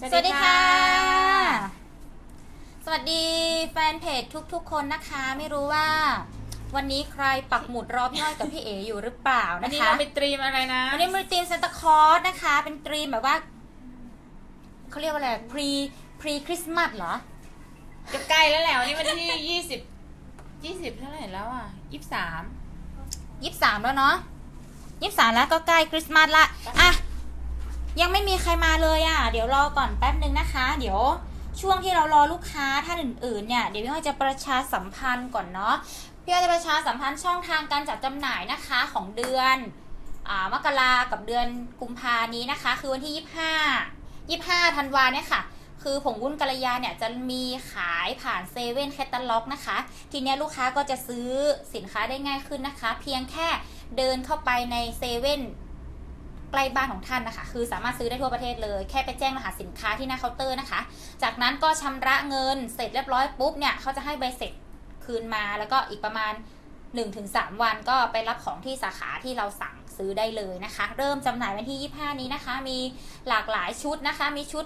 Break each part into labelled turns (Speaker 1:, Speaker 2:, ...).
Speaker 1: สวัสดีค่ะ สวัสดีแฟนเพจทุกๆ คนนะคะ ไม่รู้ว่า วันนี้ใครปักหมุดรอพี่อ้อยกับพี่เออยู่หรือเปล่า
Speaker 2: วัน
Speaker 1: นะ
Speaker 2: นี้
Speaker 1: คะ
Speaker 2: เราไปตรีมอะไรนะ
Speaker 1: วันนี้มันธีมซานตาคลอสนะคะ เป็นตรีมแบบว่าเขาเรียกว่าอะไร pre pre คริสต์มาสเหรอ
Speaker 2: จะใกล้แล้วแหละวันนี้วันที่ยี่สิบยี่สิบเท่าไหร่แล้วอะยี่สิบสาม
Speaker 1: ยี่สามแล้วเนาะยี่สามแล้วก็ใกล้คริสต์มาสละอะ ยังไม่มีใครมาเลยอะ เดี๋ยวรอก่อนแป๊บนึงนะคะ เดี๋ยวช่วงที่เรารอลูกค้าท่านอื่นๆเนี่ยเดี๋ยวพี่อ้อยจะประชาสัมพันธ์ก่อนเนาะพี่อ้อยจะประชาสัมพันธ์ช่องทางการจัดจำหน่ายนะคะของเดือนอมกรากับเดือนกุมภานี้นะคะ คือวันที่ยี่ห้ายี่ห้าธันวาเนี่ยค่ะคือผงวุ้นกัลยาเนี่ยจะมีขายผ่านเซเว่นแคตตาล็อกนะคะ ทีเนี้ยลูกค้าก็จะซื้อสินค้าได้ง่ายขึ้นนะคะ เพียงแค่เดินเข้าไปในเซเว่น ใกล้บ้านของท่านนะคะ คือสามารถซื้อได้ทั่วประเทศเลย แค่ไปแจ้งรหัสสินค้าที่หน้าเคาน์เตอร์นะคะ จากนั้นก็ชำระเงินเสร็จเรียบร้อยปุ๊บเนี่ยเขาจะให้ใบเสร็จคืนมาแล้วก็อีกประมาณ 1-3 วันก็ไปรับของที่สาขาที่เราสั่งซื้อได้เลยนะคะ เริ่มจำหน่ายวันที่ 25 นี้นะคะ มีหลากหลายชุดนะคะ มีชุด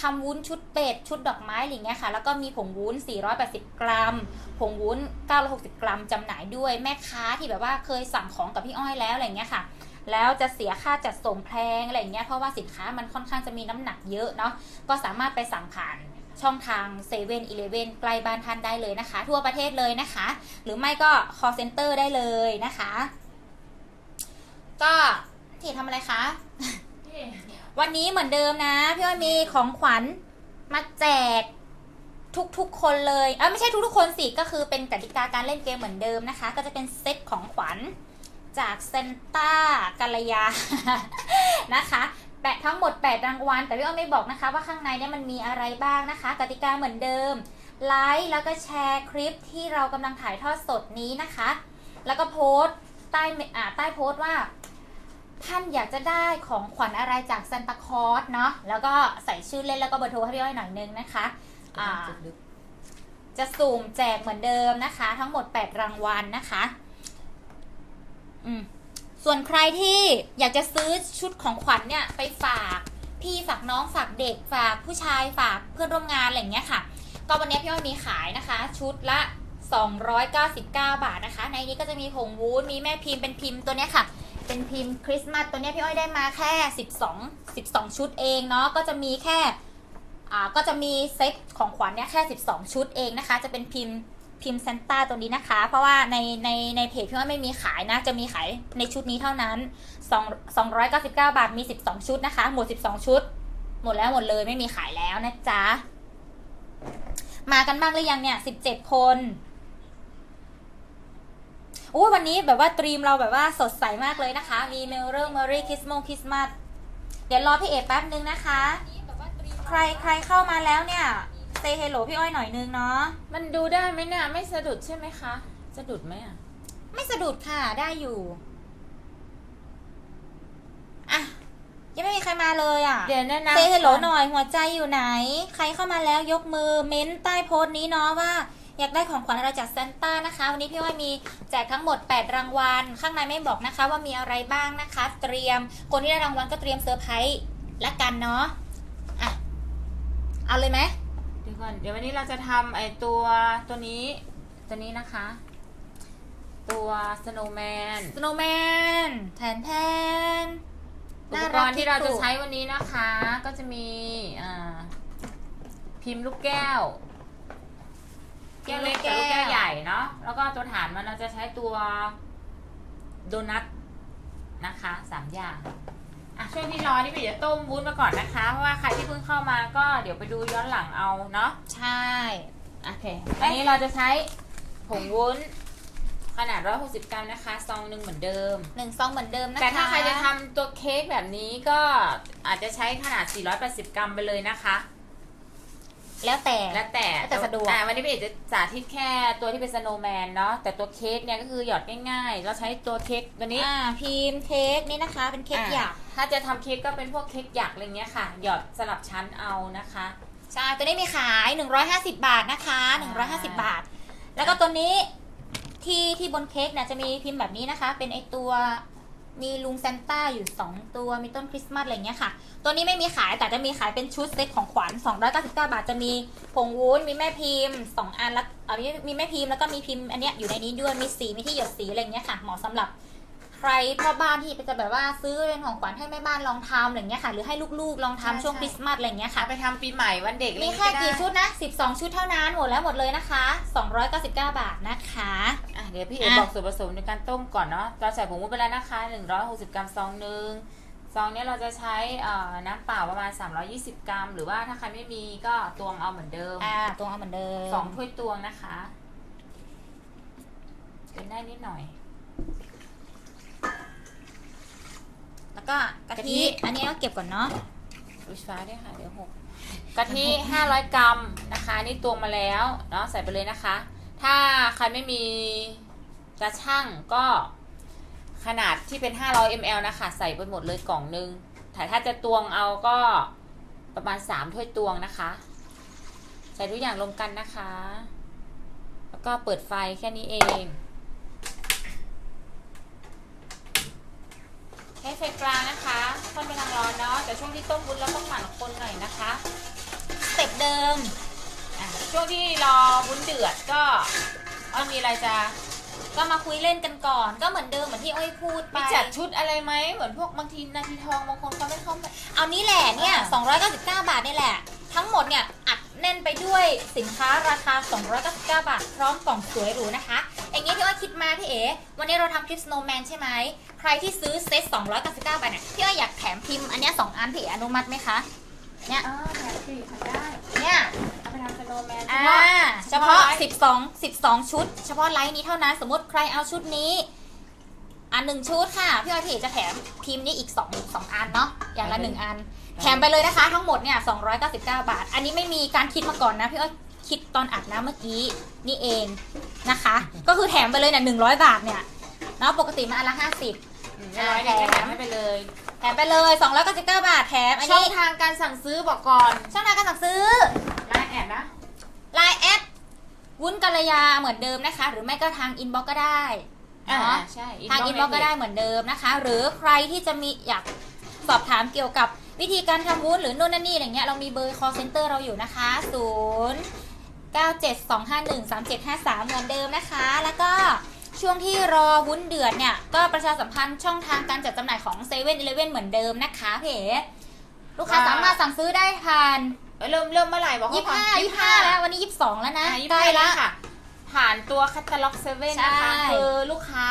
Speaker 1: ทำวุ้นชุดเป็ด ชุดดอกไม้อะไรเงี้ยค่ะ แล้วก็มีผงวุ้น 480 กรัม ผงวุ้น 960 กรัมจำหน่ายด้วยแม่ค้าที่แบบว่าเคยสั่งของกับพี่อ้อยแล้วอะไรเงี้ยค่ะ แล้วจะเสียค่าจัดส่งแพงอะไรเงี้ยเพราะว่าสินค้ามันค่อนข้างจะมีน้ำหนักเยอะเนาะก็สามารถไปสั่งผ่านช่องทาง7 e เ e ่ e อใกล้บ้านท่านได้เลยนะคะ ทั่วประเทศเลยนะคะ หรือไม่ก็ call center ได้เลยนะคะ ก็ที่ทำอะไรคะ วันนี้เหมือนเดิมนะ พี่อ้อยมีของขวัญมาแจกทุกๆคนเลยเออไม่ใช่ทุกๆคนสิ ก็คือเป็นกติกาการเล่นเกมเหมือนเดิมนะคะ ก็จะเป็นเซตของขวัญ จากเซนต้ากัลยา นะคะแปะทั้งหมด 8 รางวัล แต่พี่อ้อยไม่บอกนะคะว่าข้างในเนี่ยมันมีอะไรบ้างนะคะ กติกาเหมือนเดิม ไลค์แล้วก็แชร์คลิปที่เรากำลังถ่ายทอดสดนี้นะคะ แล้วก็โพสต์ใต้อ่าใต้โพสต์ว่า ท่านอยากจะได้ของขวัญอะไรจากซันตาคลอสเนาะ แล้วก็ใส่ชื่อเล่นแล้วก็เบอร์โทรให้พี่อ้อยหน่อยนึงนะคะอ่าจะสุ่มแจกเหมือนเดิมนะคะ ทั้งหมด 8 รางวัลนะคะอืม ส่วนใครที่อยากจะซื้อชุดของขวัญเนี่ยไปฝากพี่ฝากน้องฝากเด็กฝากผู้ชายฝากเพื่อนร่วมงานอะไรอย่างเงี้ยค่ะ ก็วันนี้พี่อ้อยมีขายนะคะ ชุดละ 299 บาทนะคะ ในนี้ก็จะมีผงวูดมีแม่พิมพ์เป็นพิมพ์ตัวเนี้ยค่ะ เป็นพิมพ์คริสต์มาสตัวเนี้ยพี่อ้อยได้มาแค่ 12 12 ชุดเองเนาะก็จะมีแค่อ่าก็จะมีเซ็ตของขวัญเนี่ยแค่ 12 ชุดเองนะคะ จะเป็นพิมพ์ พิมพ์ซานต้าตัวนี้นะคะ เพราะว่าในในในเพจพี่ว่าไม่มีขายนะ จะมีขายในชุดนี้เท่านั้น2 299 บาทมี 12 ชุดนะคะ หมด 12 ชุด หมดแล้วหมดเลยไม่มีขายแล้วนะจ๊ะ มากันบ้างหรือยังเนี่ย 17 คนโอ้วันนี้แบบว่าธีมเราแบบว่าสดใสมากเลยนะคะ มีเมอรี่ Merry Christmas คริสต์มาสเดี๋ยวรอพี่เอ๋แป๊บนึงนะคะ ใครใครเข้ามาแล้วเนี่ย say hello พี่อ้อยหน่อยนึงเนาะ
Speaker 2: มันดูได้ไหมเนี่ยไม่สะดุดใช่ไหมคะ สะดุดไหมอะ
Speaker 1: ไม่สะดุดค่ะ ได้อยู่ อะ ยังไม่มีใครมาเลยอะ
Speaker 2: เดี๋ยวแนะนำ
Speaker 1: เซ y เฮลโ o
Speaker 2: ก่อน
Speaker 1: หน่อยหัวใจอยู่ไหน ใครเข้ามาแล้วยกมือเม้นใต้โพสต์นี้เนาะว่าอยากได้ของขวัญอะไรจากซานต้านะคะ วันนี้พี่อ้อยมีแจกทั้งหมด 8 รางวัล ข้างในไม่บอกนะคะ ว่ามีอะไรบ้างนะคะ เตรียม คนที่ได้รางวัลก็เตรียมเซอร์ไพรส์ละกันเนาะอะ เอาเลยไหม
Speaker 2: เดี๋ยว ก่อน เดี๋ยววันนี้เราจะทำไอตัวตัวนี้ ตัวนี้นะคะ ตัว snowman
Speaker 1: สโนว์แมนแทนแทน
Speaker 2: อุปกรณ์ที่เราจะใช้วันนี้นะคะ ก็จะมีอ่าพิมพ์ลูกแก้ว แก้วเล็กกับลูกแก้วใหญ่เนาะแล้วก็ตัวฐานมันเราจะใช้ตัวโดนัทนะคะสามอย่าง อะช่วงที่รอนี่พี่จะต้มวุ้นมาก่อนนะคะ เพราะว่าใครที่เพิ่งเข้ามาก็เดี๋ยวไปดูย้อนหลังเอาเนาะ
Speaker 1: ใช่
Speaker 2: โอเค อันนี้เราจะใช้ผงวุ้น ขนาด 160 กรัมนะคะ ซองหนึ่งเหมือนเดิม
Speaker 1: หนึ่งซองเหมือนเดิมนะคะ
Speaker 2: แต่ถ้าใครจะทำตัวเค้กแบบนี้ก็อาจจะใช้ขนาด 480 กรัมไปเลยนะคะ
Speaker 1: แล้วแต่
Speaker 2: แล้วแต่
Speaker 1: แล้วแต่สะดวก
Speaker 2: อ่าวันนี้พี่เอกจะสาธิตแค่ตัวที่เป็นสโนว์แมนเนาะแต่ตัวเค้กเนี่ยก็คือหยอดง่ายๆ เราใช้ตัวเค้กตัวนี้
Speaker 1: อ่าพิมพ์เค้กนี่นะคะ เป็นเค้กหยาบ
Speaker 2: ถ้าจะทำเค้กก็เป็นพวกเค้กหยักอะไรเงี้ยค่ะ หยอดสลับชั้นเอานะคะ
Speaker 1: ใช่ตัวนี้มีขาย 150 บาทนะคะ 150 บาท แล้วก็ตัวนี้ที่ที่บนเค้กเนี่ยจะมีพิมพ์แบบนี้นะคะ เป็นไอตัว มีลุงซานต้าอยู่ 2 ตัว มีต้นคริสต์มาสอะไรเงี้ยค่ะ ตัวนี้ไม่มีขายแต่จะมีขายเป็นชุดเซ็ตของขวัญ299 บาท จะมีผงวุ้น มีแม่พิมพ์ 2 อันแล้วมีมีแม่พิมพ์แล้วก็มีพิมพ์อันเนี้ยอยู่ในนี้ด้วย มีสี มีที่หยดสีอะไรเงี้ยค่ะ เหมาะสำหรับ รพ่อบ้านที่จะแบบว่าซื้อเป็นของขวัญให้แม่บ้านลองทำอะไรเงี้ยค่ะ หรือให้ลูกๆลองทำช่วงคริสต์มาสอะไรเงี้ยค่ะ
Speaker 2: เอาไปทำปีใหม่วันเด็ก
Speaker 1: มีแค่กี่ชุดนะ 12 ชุดเท่านั้นหมดแล้วหมดเลยนะคะ 299 บาทนะคะ
Speaker 2: อะเดี๋ยวพี่เอ๋
Speaker 1: อะ
Speaker 2: บอกส่วนผสมในการต้มก่อนเนาะเราใส่ผงวุ้นไปแล้วนะคะ 160 กรัมซองหนึ่งซองเนี้ยเราจะใช้เอ่อน้ำเปล่าประมาณ 320 กรัม หรือว่าถ้าใครไม่มีก็ตวงเอาเหมือนเดิม
Speaker 1: อ่าตรงเอาเหมือนเดิม
Speaker 2: สองถ้วยตวงนะคะเป็นได้นิดหน่อย
Speaker 1: แล้วก็กะ
Speaker 2: กะทิ
Speaker 1: ทิ อันนี้ก็เก็บก่อนเนาะ
Speaker 2: อุยฟ้าด้วยค่ะ เดี๋ยวหกกะทิ 500 กรัมนะคะ นี่ตวงมาแล้วเนาะใส่ไปเลยนะคะ ถ้าใครไม่มีกระช่างก็ขนาดที่เป็น 500 ml นะคะ ใส่ไปหมดเลยกล่องนึงแต่ถ้าจะตวงเอาก็ประมาณ 3 ถ้วยตวงนะคะ ใส่ทุกอย่างรวมกันนะคะ แล้วก็เปิดไฟแค่นี้เอง ใช้ไฟกลางนะคะค่อนไปทางร้อนเนาะแต่ช่วงที่ต้มวุ้นเราต้องหมั่นคนหน่อยนะคะ
Speaker 1: สเต็ปเดิม
Speaker 2: อะช่วงที่รอวุ้นเดือดก็อ้อยมีอะไรจะ
Speaker 1: ก็มาคุยเล่นกันก่อน ก็เหมือนเดิมเหมือนที่อ้อยพูดไป
Speaker 2: มีจัดชุดอะไรไหมเหมือนพวกบางทีนาทีทองบางคนเขาไม่เข้ามา
Speaker 1: เอานี้แหละเนี่ย
Speaker 2: อ่า
Speaker 1: 299บาทนี่แหละ ทั้งหมดเนี่ยอัด แน่นไปด้วยสินค้าราคา 299 บาท พร้อมกล่องสวยหรูนะคะอย่างเงี้ยที่อ้อยคิดมาพี่เอ๋วันนี้เราทำคลิป snowman ใช่ไหม ใครที่ซื้อเซต299 บาทเนี่ยพี่อ้อยอยากแถมพิมพ์อันเนี้ยสองอันพี่เอ๋อนุมัติไหมคะ เนี่ย
Speaker 2: อ่าแถมฟรีค่ะได้
Speaker 1: เนี่ย
Speaker 2: เอาไปทำสโนว์แมน
Speaker 1: อ่า
Speaker 2: เฉ
Speaker 1: เฉ
Speaker 2: พาะ
Speaker 1: พาะ 12 12 ชุด เฉพาะไลน์นี้เท่านั้น สมมติใครเอาชุดนี้ อันหนึ่งชุดค่ะ พี่อ้อยพี่เอ๋จะแถมพิมพ์นี้อีก2 2อันเนาะ อย่างละหนึ่งอัน แถมไปเลยนะคะ ทั้งหมดเนี่ย299 บาท อันนี้ไม่มีการคิดมาก่อนนะพี่อ้อยคิดตอนอัดนะเมื่อกี้นี่เองนะคะ ก็คือแถมไปเลยเนี่ย100บาทเนี่ยเนาะปกติมาอันละ50
Speaker 2: ไม่ร้อยเดียวก็แถมให้ไปเลย
Speaker 1: แถมไปเลย299บาทแถมอัน
Speaker 2: ช่อง
Speaker 1: นี้
Speaker 2: ทางการสั่งซื้อบอกก่อน
Speaker 1: ช่องทางการสั่งซื้อ
Speaker 2: ไลน์ add นะ
Speaker 1: ไลน์ add วุ้นกัลยาเหมือนเดิมนะคะ หรือไม่ก็ทาง inbox ก็ได้
Speaker 2: อ่า
Speaker 1: เนาะ
Speaker 2: ใช่
Speaker 1: ทาง inbox ก็ได้เหมือนเดิมนะคะ หรือใครที่จะมีอยากสอบถามเกี่ยวกับ วิธีการทำวุ้นหรือนู่นนั่นนี่อะไรเงี้ยเรามีเบอร์ call center เราอยู่นะคะ 0 9 7 2 5 1 3 7 5 3 เหมือนเดิมนะคะ แล้วก็ช่วงที่รอวุ้นเดือดเนี่ย ก็ประชาสัมพันธ์ช่องทางการจัดจำหน่ายของ7 e เ e ่ e อเหมือนเดิมนะคะเพลูกค้าสามารถสั่งซื้อได้ผ่าน
Speaker 2: เอ้ยเริ่มเริ่มเมื่อไหร่บอก
Speaker 1: ยี่
Speaker 2: เขา
Speaker 1: ห้า
Speaker 2: ก่อน
Speaker 1: ยี่ห้าแล้ววันนี้ยี่สิบสองแล้วนะ
Speaker 2: อะยี่
Speaker 1: ใกล้
Speaker 2: ห้า
Speaker 1: ละ
Speaker 2: ค่ะ ผ่านตัวคัตตาล็อกเซเว่นนะคะ
Speaker 1: ใช่
Speaker 2: คือลูกค้า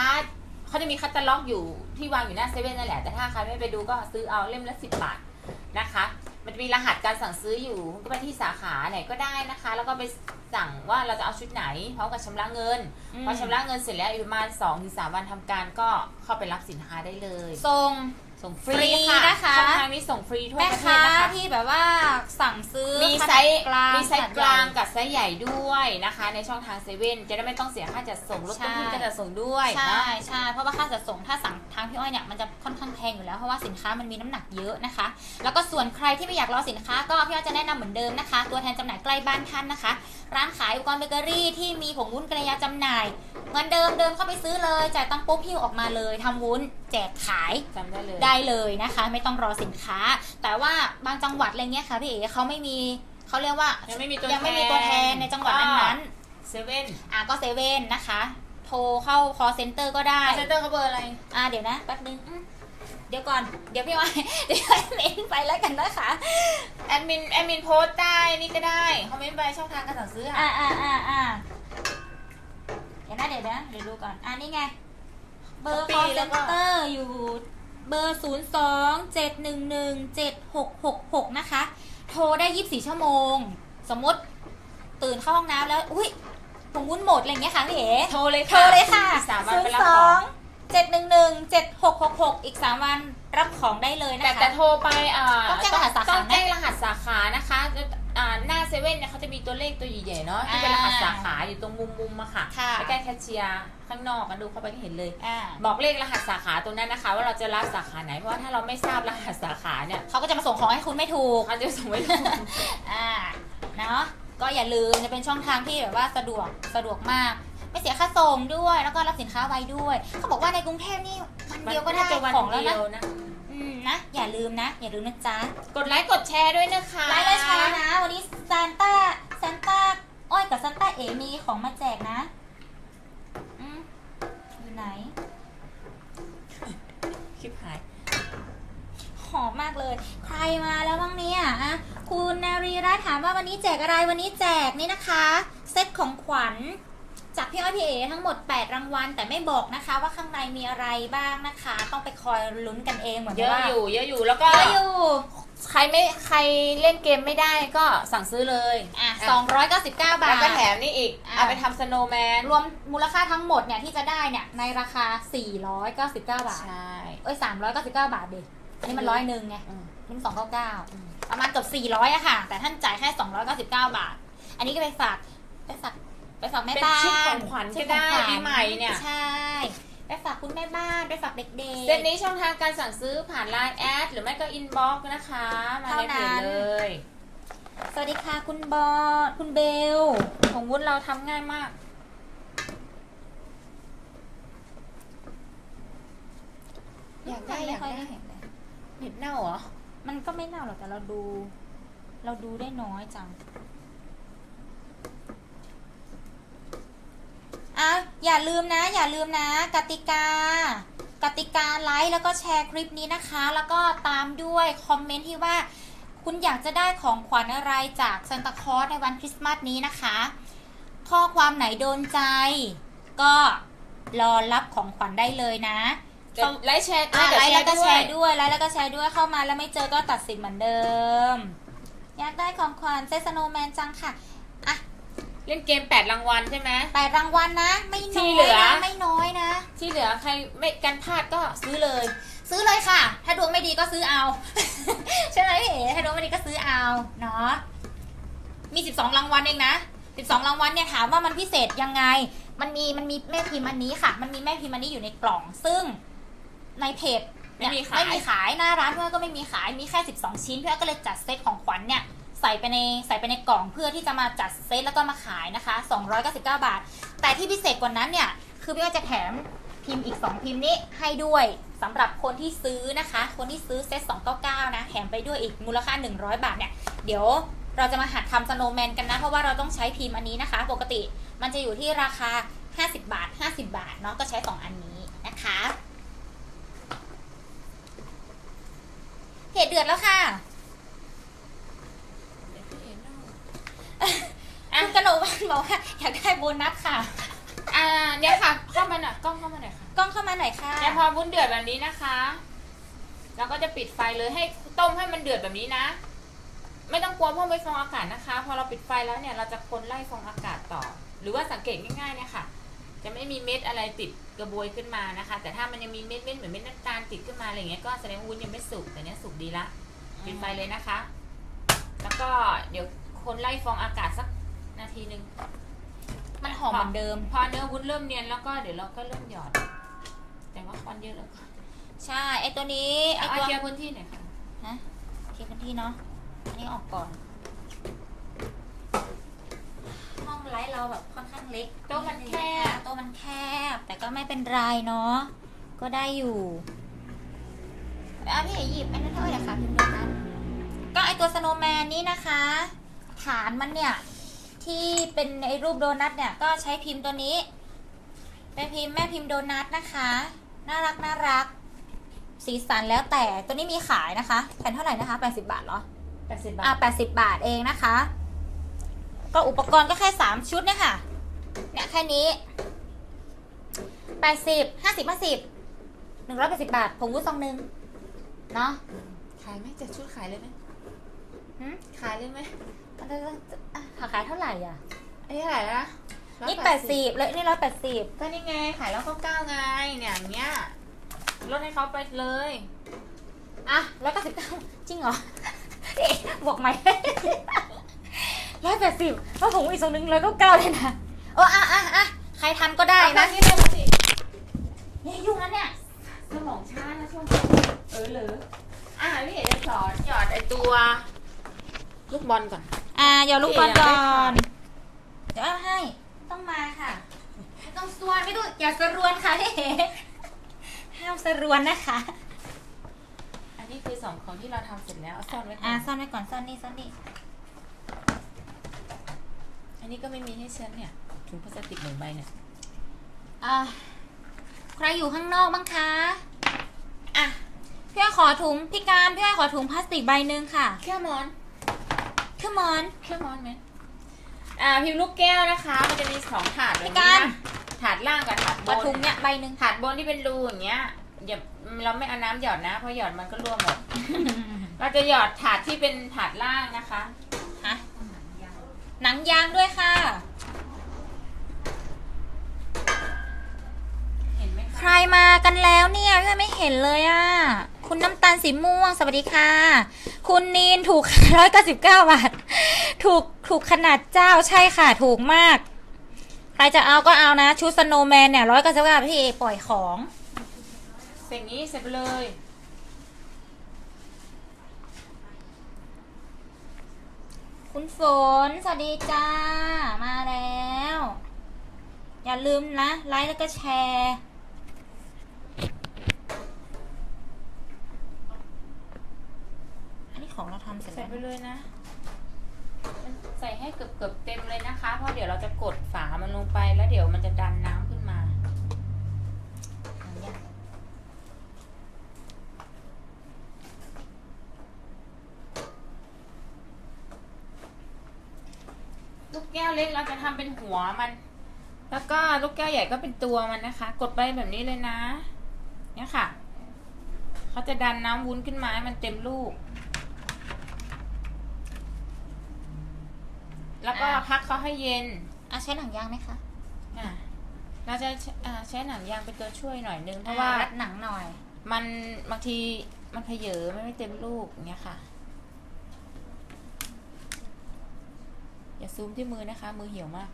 Speaker 2: เขาจะมีคัตตาล็อกอยู่ที่วางอยู่หน้าเซเว่นนั่นแหละ แต่ถ้าใครไม่ไปดูก็ซื้อเอาเล่มละสิบบาท นะคะ มันจะมีรหัสการสั่งซื้ออยู่ก็ไปที่สาขาไหนก็ได้นะคะ แล้วก็ไปสั่งว่าเราจะเอาชุดไหนพร้อมกับชำระเงินพอชำระเงินเสร็จแล้วอีกประมาณ2-3วันทำการก็เข้าไปรับสินค้าได้เลย
Speaker 1: ส่ง
Speaker 2: ส่งฟรี
Speaker 1: ฟรี
Speaker 2: ค่ะ
Speaker 1: นะคะ
Speaker 2: ช่องทางนี้ส่งฟรีทั่วประเทศนะคะแม่ค้า
Speaker 1: ที่แบบว่าสั่งซื้อ
Speaker 2: มี
Speaker 1: ขนาด
Speaker 2: ไซส์
Speaker 1: กลาง
Speaker 2: มีไซส์กลาง
Speaker 1: ขนาดใหญ่
Speaker 2: กับไซส์ใหญ่ด้วยนะคะ ในช่องทางเซเว่นจะได้ไม่ต้องเสียค่าจัดส่งรถตู้
Speaker 1: ใช่
Speaker 2: ก็จะส่งด้วย
Speaker 1: ใช่
Speaker 2: นะ
Speaker 1: ใช่เพราะว่าค่าจัดส่งถ้าสั่งทางพี่อ้อยเนี่ยมันจะค่อนข้างแพงอยู่แล้วเพราะว่าสินค้ามันมีน้ำหนักเยอะนะคะ แล้วก็ส่วนใครที่ไม่อยากรอสินค้า ก็พี่อ้อยจะแนะนำเหมือนเดิมนะคะ ตัวแทนจำหน่ายใกล้บ้านท่านนะคะ ร้านขายอุปกรณ์เบเกอรี่ที่มีผงวุ้นกัลยาจำหน่ายเหมือนเดิมเดินเข้าไปซื้อเลยจ่ายตังค์ปุ๊บหิ้วออกมาเลยทำวุ้น แจกขาย
Speaker 2: จำได้เลย
Speaker 1: ได้เลยนะคะ ไม่ต้องรอสินค้า แต่ว่าบางจังหวัดอะไรเงี้ยค่ะพี่เอ๋เขาไม่มีเขาเรียกว่า
Speaker 2: ยังไม่มีตัว
Speaker 1: ยังไม่มีตัวแทนในจังหวัดนั้น
Speaker 2: เซเว่น
Speaker 1: ๆอะก็เซเว่นนะคะ โทรเข้า call center ก็ได้
Speaker 2: center เขาเบอร์อะไร
Speaker 1: อะเดี๋ยวนะแป๊บนึงอืมเดี๋ยวก่อน เดี๋ยวพี่ว่าเดี๋ยวให้เมนไปแล้วกันนะคะ
Speaker 2: แอดมิน แอดมินโพสต์ได้นี่ก็ได้ คอมเมนต์ไปช่องทางการสั่งซื้อ
Speaker 1: อ่า
Speaker 2: ค่ะ
Speaker 1: อ่าอ่าอ่าเดี๋ยวนะเดี๋ยวนะเดี๋ยวดูก่อน อ่านี่ไง เบอร์ call center อยู่เบอร์ศูนย์สองเจ็ดหนึ่งหนึ่งเจ็ดหกหกหกนะคะ โทรได้ยี่สิบสี่ชั่วโมง สมมติตื่นเข้าห้องน้ำแล้ว อุ้ยผมวุ้นหมดอะไรเงี้ยค่ะพี่เอ๋
Speaker 2: โทรเลย
Speaker 1: โทรเลยค่ะ
Speaker 2: อีกสามวัน
Speaker 1: ศูน
Speaker 2: ไป
Speaker 1: ย์
Speaker 2: รับ
Speaker 1: ส
Speaker 2: ข
Speaker 1: อ
Speaker 2: องง
Speaker 1: เจ็ดหนึ่งหนึ่งเจ็ดหกหกหกอีกสามวันรับของได้เลย
Speaker 2: แต่
Speaker 1: นะคะ
Speaker 2: แต่โทรไปอ่า
Speaker 1: ต้องแจ้งรหัสสาขา
Speaker 2: ต้องแจ้งรหัสสาขานะคะ อ่าหน้าเซเว่นเนี่ยเขาจะมีตัวเลขตัวใหญ่ๆเนาะที่เป็นรหัสสาขาอยู่ตรงมุมๆอะค่ะ
Speaker 1: ค่ะ
Speaker 2: ใกล้ๆแคชเชียร์ข้างนอกกันดูเข้าไปก็เห็นเลย
Speaker 1: อ่า
Speaker 2: บอกเลขรหัสสาขาตรงนั้นนะคะ ว่าเราจะรับสาขาไหนเพราะว่าถ้าเราไม่ทราบรหัสสาขาเนี่ย
Speaker 1: เขาก็จะมาส่งของให้คุณไม่ถูก
Speaker 2: เขาจะส่งไม่ถูก
Speaker 1: อ่าเนาะก็อย่าลืมจะเป็นช่องทางที่แบบว่าสะดวกสะดวกมาก ไม่เสียค่าส่งด้วย แล้วก็รับสินค้าไวด้วย เขาบอกว่าในกรุงเทพนี่วันเดียวก็ได้
Speaker 2: จะวัน
Speaker 1: ของแล้ว
Speaker 2: เดี
Speaker 1: นะ
Speaker 2: ยวนะ
Speaker 1: อืมนะ อย่าลืมนะ อย่าลืมนะจ๊ะ
Speaker 2: กดไลค์กดแชร์ด้วยนะคะ
Speaker 1: ไลฟ์และแชร์นะ วันนี้ซานต้าซานต้าอ้อยกับซานต้าเอมีของมาแจกนะอืมอยู่ไหน
Speaker 2: คลิปหาย
Speaker 1: หอมมากเลย ใครมาแล้วบ้างเนี่ยอะคุณนารีรัตน์ถามว่าวันนี้แจกอะไรวันนี้แจกนี่นะคะ เซตของขวัญ จากพี่อ้อยพี่เอทั้งหมด 8 รางวัล แต่ไม่บอกนะคะ ว่าข้างในมีอะไรบ้างนะคะ ต้องไปคอยลุ้นกันเองเหมือน
Speaker 2: เยอะ
Speaker 1: ว่า
Speaker 2: อยู่เยอะอยู่แล้วก็
Speaker 1: เยอะอยู่
Speaker 2: ใครไม่ใครเล่นเกมไม่ได้ก็สั่งซื้อเลย
Speaker 1: อะ299บา
Speaker 2: แล้วก็
Speaker 1: ท
Speaker 2: แถมนี่อีก
Speaker 1: อะ
Speaker 2: เอาไปทำสโนว์แมน
Speaker 1: รวมมูลค่าทั้งหมดเนี่ยที่จะได้เนี่ยในราคา 499 บาท
Speaker 2: ใช่
Speaker 1: เอ้ย 399 บาทดิอันนี้มันร้อยหนึ่งไง
Speaker 2: อืม
Speaker 1: นี่มัน299 ประมาณเกือบ400อะค่ะ แต่ท่านจ่ายแค่ 299 บาท อันนี้ก็ไปฝากไปฝาก ไปฝากแม่
Speaker 2: บ้าน
Speaker 1: ก็ได้เป็น
Speaker 2: ชุดของขวัญ
Speaker 1: ชุ
Speaker 2: ด
Speaker 1: ของขวัญ
Speaker 2: ปีใหม่เนี่ย
Speaker 1: ใช่ไปฝากคุณแม่บ้านไปฝากเด็กๆ
Speaker 2: เซตนี้ช่องทางการสั่งซื้อผ่านไลน์ add หรือไม่ก็ inbox นะคะ มาในเพจ
Speaker 1: เท่านั้น
Speaker 2: เลย
Speaker 1: สวัสดีค่ะคุณบอสคุณเบล
Speaker 2: ของวุ้นเราทำง่ายมาก อยากได้อยาก
Speaker 1: ม่ค่
Speaker 2: ได้
Speaker 1: เห็นเลย
Speaker 2: เห็ดเน่าเหรอ
Speaker 1: มันก็ไม่เน่าหรอกแต่เราดู เราดูได้น้อยจัง อะอย่าลืมนะ อย่าลืมนะ กติกา กติกาไลค์แล้วก็แชร์คลิปนี้นะคะ แล้วก็ตามด้วยคอมเมนต์ที่ว่าคุณอยากจะได้ของขวัญอะไรจากซานตาคลอสในวันคริสต์มาสนี้นะคะ ข้อความไหนโดนใจ ก็รอรับของขวัญได้เลยนะ
Speaker 2: เดี๋ยวไลค์แชร์
Speaker 1: อะ
Speaker 2: เดี๋ยว
Speaker 1: ไลค์แล้วก็แช
Speaker 2: ด้วย
Speaker 1: ร์ด้วยไลค์แล้วก็แชร์ด้วยเข้ามาแล้วไม่เจอก็ตัดสินเหมือนเดิม อยากได้ของขวัญเซสโนแมนจังค่ะอะ
Speaker 2: เล่นเกมแปดรางวัลใช่ไหม
Speaker 1: แปดรางวัลนะ ไม่
Speaker 2: ที่
Speaker 1: น้อ
Speaker 2: เหลื
Speaker 1: ย
Speaker 2: อ
Speaker 1: นะไม่น้อยนะ
Speaker 2: ที่เหลือใครไม่กันพลาดก็ซื้อเลย
Speaker 1: ซื้อเลยค่ะ ถ้าดวงไม่ดีก็ซื้อเอา ใช่ไหมพี่เอ๋ถ้าดวงไม่ดีก็ซื้อเอาเนาะ มี 12 รางวัลเองนะ 12 รางวัลเนี่ยถามว่ามันพิเศษยังไง มันมีมันมีแม่พิมพ์อันนี้ค่ะ มันมีแม่พิมพ์อันนี้อยู่ในกล่อง ซึ่งในเพจเนี่ย
Speaker 2: ไม่มีขาย
Speaker 1: ไม่มีขายหน้าร้านเพื่อนก็ไม่มีขาย มีแค่ 12 ชิ้นเพื่อนก็เลยจัดเซตของขวัญเนี่ย ใส่ไปในใส่ไปในกล่องเพื่อที่จะมาจัดเซตแล้วก็มาขายนะคะ 299 บาท แต่ที่พิเศษกว่านั้นเนี่ย คือพี่ว่าจะแถมพิมพ์อีก 2 พิมพ์นี้ให้ด้วยสำหรับคนที่ซื้อนะคะ คนที่ซื้อเซต299 นะ แถมไปด้วยอีกมูลค่า 100 บาทเนี่ย เดี๋ยวเราจะมาหัดทำสโนว์แมนกันนะ เพราะว่าเราต้องใช้พิมพ์อันนี้นะคะ ปกติมันจะอยู่ที่ราคา 50 บาท 50 บาทเนาะก็ใช้ 2 อันนี้นะคะเพจเดือดแล้วค่ะ คุณกระโหนกวันบอกว่าอยากได้โบนัสค่ะ
Speaker 2: อ่าเนี่ยค่ะเข้ามาหน่อยกล้องเข้ามาหน่อยค่ะ
Speaker 1: กล้องเข้ามาหน่อยค่ะ
Speaker 2: เนี่ยพอวุ้นเดือดแบบนี้นะคะเราก็จะปิดไฟเลยให้ต้มให้มันเดือดแบบนี้นะ ไม่ต้องกลัวพวกไม่ฟองอากาศนะคะ พอเราปิดไฟแล้วเนี่ยเราจะคนไล่ฟองอากาศต่อ หรือว่าสังเกตง่ายๆเนี่ยค่ะ จะไม่มีเม็ดอะไรติดกระบวยขึ้นมานะคะ แต่ถ้ามันยังมีเม็ดเม็ดเหมือนเม็ดน้ำตาลติดขึ้นมาอะไรอย่างเงี้ยก็แสดงว่าวุ้นยังไม่สุกแต่เนี้ยสุกดีละปิดไฟเลยนะคะ แล้วก็เดี๋ยว คนไล่ฟองอากาศสักนาทีหนึ่ง
Speaker 1: มันหอมเหมือนเดิม
Speaker 2: พอเนื้อวุ้นเริ่มเนียนแล้วก็เดี๋ยวเราก็เริ่มหยอด แต่ว่าควันเยอะแล้วค่ะ
Speaker 1: ใช่ไอตัวนี้ไอ
Speaker 2: เอา
Speaker 1: ตัว
Speaker 2: เคลียร์พื้นที่หน่อยค่ะ
Speaker 1: ฮะเคลียร์พื้นที่เนาะอันนี้ออกก่อน ห้องไลท์เราแบบค่อนข้างเล็ก
Speaker 2: โต๊ะมันแคบ
Speaker 1: โต๊ะมันแคบ แต่ก็ไม่เป็นไรเนาะก็ได้อยู่อะพี่เอ๋หยิบอันนั้นเท่าไหร่คะพิมพ์โดนัทก็ไอตัวสโนว์แมนนี้นะคะ ฐานมันเนี่ย ที่เป็นไอรูปโดนัทเนี่ย ก็ใช้พิมพ์ตัวนี้ เป็นพิมพ์แม่พิมพ์โดนัทนะคะ น่ารักน่ารัก สีสันแล้วแต่ตัวนี้มีขายนะคะแผ่นเท่าไหร่นะคะ 80 บาทเหรอ
Speaker 2: แปดสิบบา
Speaker 1: อะ
Speaker 2: ท
Speaker 1: 80 บาทเองนะคะ ก็อุปกรณ์ก็แค่ 3 ชุดเนี่ยค่ะ เนี่ยแค่นี้ 80 50 50 180 บาท ผงวุ้นซองหนึ่งเนาะ
Speaker 2: ขายไหมจะชุดขายเลยไหม
Speaker 1: หืม
Speaker 2: ขายเลยไหม
Speaker 1: มันจะอะ ขายเท่าไหร่อะ
Speaker 2: อันนี้เท่าไหร่ละ
Speaker 1: นี่
Speaker 2: 180
Speaker 1: 80เลยนี่180
Speaker 2: ก็นี่ไง ขายแล้วเขาเก้าไง เนี่ยอย่างเงี้ยลดให้เขาไปเลย
Speaker 1: อะ199จริงเหรอเอ๊ะบวกไหม180เพราะผงอีกซองหนึง199เลยนะเอออะอะอะใครทันก็ได้
Speaker 2: เอา
Speaker 1: นะ
Speaker 2: แค่นี้เลยสิ
Speaker 1: เนี่ยยุ่งนะเนี่ย
Speaker 2: สมองช้านะช่วงนี้เออเหรืออะพี่เอ๋จะสอนหยอดไอตัว ลูกบอลก่อน
Speaker 1: อ่าอย่าลูกบอล
Speaker 2: พี่
Speaker 1: ก่
Speaker 2: อยากได้
Speaker 1: อ
Speaker 2: ค่ะ
Speaker 1: นเดี๋ยวเอาให้ต้องมาค่ะต้องสวนไม่ต้องอย่าสรวนค่ะพี่เอ๋ห้ามสรวนนะคะ
Speaker 2: อันนี้คือสองของที่เราทำเสร็จแล้วเอาซ่อนไว้ก่
Speaker 1: อ่า
Speaker 2: อน
Speaker 1: ซ่อนไว้ก่อนซ่อนนี่ซ่อนนี่
Speaker 2: อันนี้ก็ไม่มีให้ฉันเนี่ยถุงพลาสติกหนึ่งใบเนี่ย
Speaker 1: อ่าใครอยู่ข้างนอกบ้างคะอะพี่อ้อยขอถุงพี่การพี่อ้อยขอถุงพลาสติกใบหนึ่งค่ะ
Speaker 2: แค่มอน
Speaker 1: ขึ้นมอน
Speaker 2: แค่มอนไหมอ่าพิมพ์ลูกแก้วนะคะมันจะมีสองถาดแบบ
Speaker 1: พี่
Speaker 2: นี้
Speaker 1: การ
Speaker 2: นะถาดล่างกับถาดบ
Speaker 1: เอา
Speaker 2: น
Speaker 1: ถุงเนี้ยใบหนึ่ง
Speaker 2: ถาดบนที่เป็นรูอย่างเงี้ยอย่าเราไม่เอาน้ำหยอดนะเพราะหยอดมันก็รั่วหมด เราจะหยอดถาดที่เป็นถาดล่างนะคะ
Speaker 1: ฮะหนังยางด้วยค่ะ
Speaker 2: เห็นไหม
Speaker 1: ใค
Speaker 2: คะ
Speaker 1: รมากันแล้วเนี่ยพี่ไม่เห็นเลยอะ คุณน้ำตาลสีม่วง สวัสดีค่ะ คุณนีนถูกร้อยเก้าสิบเก้าบาท ถูกถูกขนาดเจ้าใช่ค่ะ ถูกมาก ใครจะเอาก็เอานะ ชุดสโนว์แมนเนี่ยร้อยเก้าสิบเก้าพี่เอ๋ปล่อยของ
Speaker 2: เสร็จงี้เสร็จไปเลย
Speaker 1: คุณฝน สวัสดีจ้า มาแล้ว อย่าลืมนะ ไลค์แล้วก็แชร์ นนี้ของเราทำเสร็จ
Speaker 2: ใส่
Speaker 1: แล้ว
Speaker 2: ไปเลยนะมันใส่ให้เกือบเกือบๆเต็มเลยนะคะ เพราะเดี๋ยวเราจะกดฝามันลงไปแล้วเดี๋ยวมันจะดันน้ำขึ้นมา
Speaker 1: หนังยาง
Speaker 2: ลูกแก้วเล็กเราจะทำเป็นหัวมัน แล้วก็ลูกแก้วใหญ่ก็เป็นตัวมันนะคะ กดไปแบบนี้เลยนะ เนี่ยค่ะ เขาจะดันน้ำวุ้นขึ้นมาให้มันเต็มลูก แล้วก็พักเขาให้เย็น
Speaker 1: อะใช้หนังยางไหมคะ
Speaker 2: อะเราจะใช้อ่าใช้หนังยางเป็นตัวช่วยหน่อยนึงเพราะว่า
Speaker 1: อ่รัดหนังหน่อย
Speaker 2: มันบางทีมันเพเยอมันไม่เต็มลูกอย่างเงี้ยค่ะ อย่าซูมที่มือนะคะ มือเหี่ยวมาก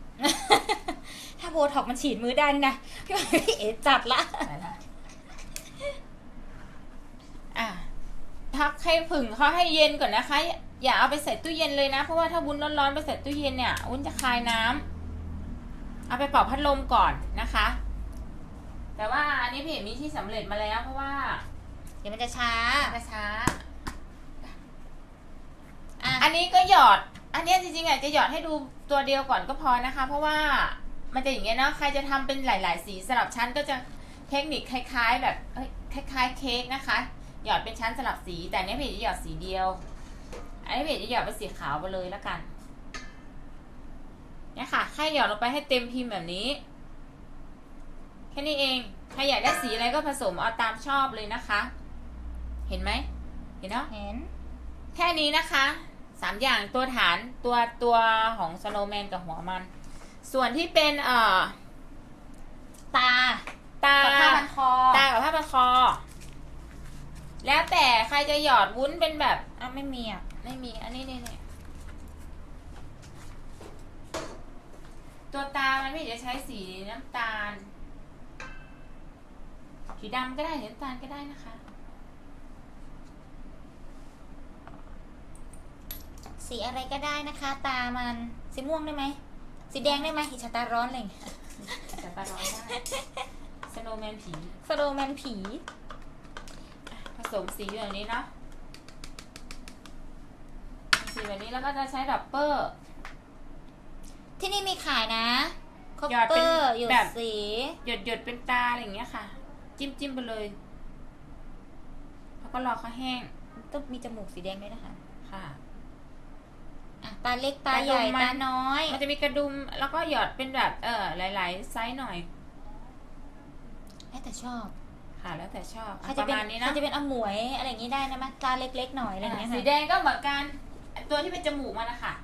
Speaker 1: ถ้าโบท็อกมันฉีดมือได้นี่นะพี่ว่าพี่เอ๋จัดละ
Speaker 2: ไปละอะพักให้ผึ่งเขาให้เย็นก่อนนะคะ อย่าอย่าเอาไปใส่ตู้เย็นเลยนะ เพราะว่าถ้าวุ้นร้อนๆไปใส่ตู้เย็นเนี่ยวุ้นจะคายน้ำเอาไปเป่าพัดลมก่อนนะคะ แต่ว่าอันนี้พี่เห็นมีที่สำเร็จมาแล้ว เพราะว่า
Speaker 1: เดี๋ยวมันจะช้า
Speaker 2: จะช้า
Speaker 1: อะ
Speaker 2: อันนี้ก็หยอด อันเนี้ยจริงๆอะจะหยอดให้ดูตัวเดียวก่อนก็พอนะคะ เพราะว่ามันจะอย่างเงี้ยเนาะใครจะทำเป็นหลาย ๆ สีสลับชั้นก็จะเทคนิคคล้าย ๆ แบบเอ้ยคล้าย ๆ เค้กนะคะ หยอดเป็นชั้นสลับสี แต่อันเนี้ยพี่จะหยอดสีเดียว อันนี้พี่จะหยอดเป็นสีขาวไปเลยแล้วกันเนี่ยค่ะแค่หยอดลงไปให้เต็มพิมพ์แบบนี้ แค่นี้เองใครอยากได้สีอะไรก็ผสมเอาตามชอบเลยนะคะ เห็นไหมเห็นเนาะ
Speaker 1: เห็น
Speaker 2: แค่นี้นะคะสามอย่างตัวฐานตัวตัวของสโนว์แมนกับหัวมัน ส่วนที่เป็นเอ่อ
Speaker 1: ตา
Speaker 2: ตา
Speaker 1: กับผ้าพันคอ
Speaker 2: ตากับผ้าพันคอ แล้วแต่ใครจะหยอดวุ้นเป็นแบบ
Speaker 1: อะไม่มีอะ
Speaker 2: ไม่มีอันนี้นี่นี่ตัวตา มันไม่ได้ใช้สีน้ำตาล สีดำก็ได้สีน้ำตาลก็ได้นะคะ
Speaker 1: สีอะไรก็ได้นะคะ ตามัน สีม่วงได้ไหม สีแดงได้ไหมอิชาตาร้อนอะไรอย่างเงี้ย
Speaker 2: แต่ตาร้อนได้สโนว์แมนผี
Speaker 1: สโลว์แมนผี
Speaker 2: ผสมสีแบบนี้เนาะสีแบบนี้แล้วก็จะใช้ดับเปอร์
Speaker 1: ที่นี่มีขายนะคอป
Speaker 2: หยอด
Speaker 1: เป
Speaker 2: เป็
Speaker 1: อนร์หยด
Speaker 2: แบบ
Speaker 1: สี
Speaker 2: หยดหยดเป็นตาอะไรอย่างเงี้ยค่ะ จิ้มจิ้มไปเลย แล้วก็รอเขาแห้ง
Speaker 1: ต้องมีจมูกสีแดงด้วยนะคะ
Speaker 2: ค่ะ
Speaker 1: อะตาเล็กตาใหญ่
Speaker 2: ตาดุมมัน
Speaker 1: ตาน้อย
Speaker 2: มันจะมีกระดุมแล้วก็หยอดเป็นแบบเออหลาย ๆ ไซส์หน่อย
Speaker 1: แล้วแต่ชอบ
Speaker 2: ค่ะแล้วแต่ชอบ
Speaker 1: ใคร
Speaker 2: อะป
Speaker 1: จะ
Speaker 2: ระ
Speaker 1: เป็น
Speaker 2: มาณนี้
Speaker 1: ใคร
Speaker 2: นะ
Speaker 1: จะเป็นอมวยอะไรอย่างงี้ได้นะมะตาเล็กๆหน่อยอะไรอย่างเงี้ย
Speaker 2: สี
Speaker 1: ค่ะ
Speaker 2: แดงก็เหมือนกันตัวที่เป็นจมูกมันนะคะ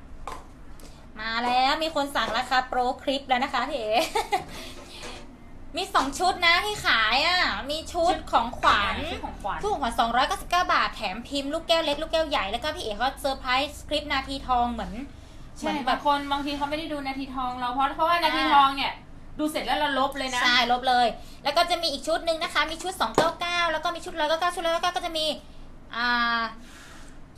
Speaker 1: มาแล้วมีคนสั่งราคาโปรคลิปแล้วนะคะพี่เอ๋มีสองชุดนะที่ขายอะมีชุดของขวัญ
Speaker 2: ชุดของขวัญ
Speaker 1: ชุดของขวัญ299 บาท แถมพิมพ์ลูกแก้วเล็ก ลูกแก้วใหญ่ แล้วก็พี่เอ๋เขาเซอร์ไพรส์คลิปนาทีทองเหมือนเหมื
Speaker 2: ใช่
Speaker 1: อนแบ
Speaker 2: บา
Speaker 1: บ
Speaker 2: งคนบางทีเขาไม่ได้ดูนาทีทองเราเพราะเพราะว่านาที
Speaker 1: อ่า
Speaker 2: ทองเนี่ย ดูเสร็จแล้วเราลบเลยนะ
Speaker 1: ใช่ ลบเลย แล้วก็จะมีอีกชุดหนึ่งนะคะ มีชุด 299 แล้วก็มีชุด199ชุด199ก็จะมี อ่า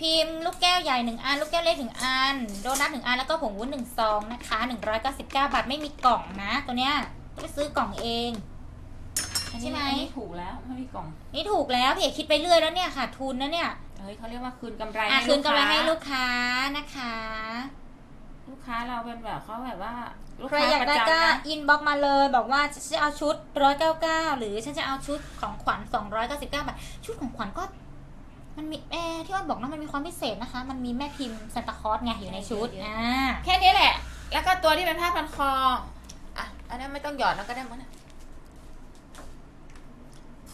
Speaker 1: พิมพ์ลูกแก้วใหญ่หนึ่งอัน ลูกแก้วเล็กหนึ่งอัน โดนัทหนึ่งอัน แล้วก็ผงวุ้นหนึ่งซองนะคะ 199 บาท ไม่มีกล่องนะ ตัวเนี้ยก็ไปซื้อกล่องเอง
Speaker 2: อัน
Speaker 1: ใช่
Speaker 2: นี้
Speaker 1: ไหม
Speaker 2: อันนี้ถูกแล้วไม่มีกล่อง
Speaker 1: นี่ถูกแล้วพี่เอ๋คิดไปเรื่อยแล้วเนี่ยขาดทุนนะเนี่ย
Speaker 2: เฮ้ยเขาเรียกว่าคืนกำไร
Speaker 1: อะ
Speaker 2: ให้
Speaker 1: คืนกำไราให้ลูกค้านะคะ
Speaker 2: ลูกค้าเราเป็นแบบเขาแบบว่าลูก
Speaker 1: ใคร
Speaker 2: ค้า
Speaker 1: อยาก
Speaker 2: ประ
Speaker 1: ได้
Speaker 2: จำ
Speaker 1: ก็
Speaker 2: นะ
Speaker 1: อินบ็อกมาเลย บอกว่าฉันจะเอาชุด 199 หรือฉันจะเอาชุดของขวัญ 299 บาท ชุดของขวัญก็ มันมีแม่ที่อ้อยบอกนะมันมีความพิเศษนะคะ มันมีแม่พิมพ์ซันตาคลอสไงอยู่ในชุดอ่า
Speaker 2: แค่นี้แหละ แล้วก็ตัวที่เป็นผ้าพันคออะอันนั้นไม่ต้องหยอดแล้วก็ได้มั้งนะ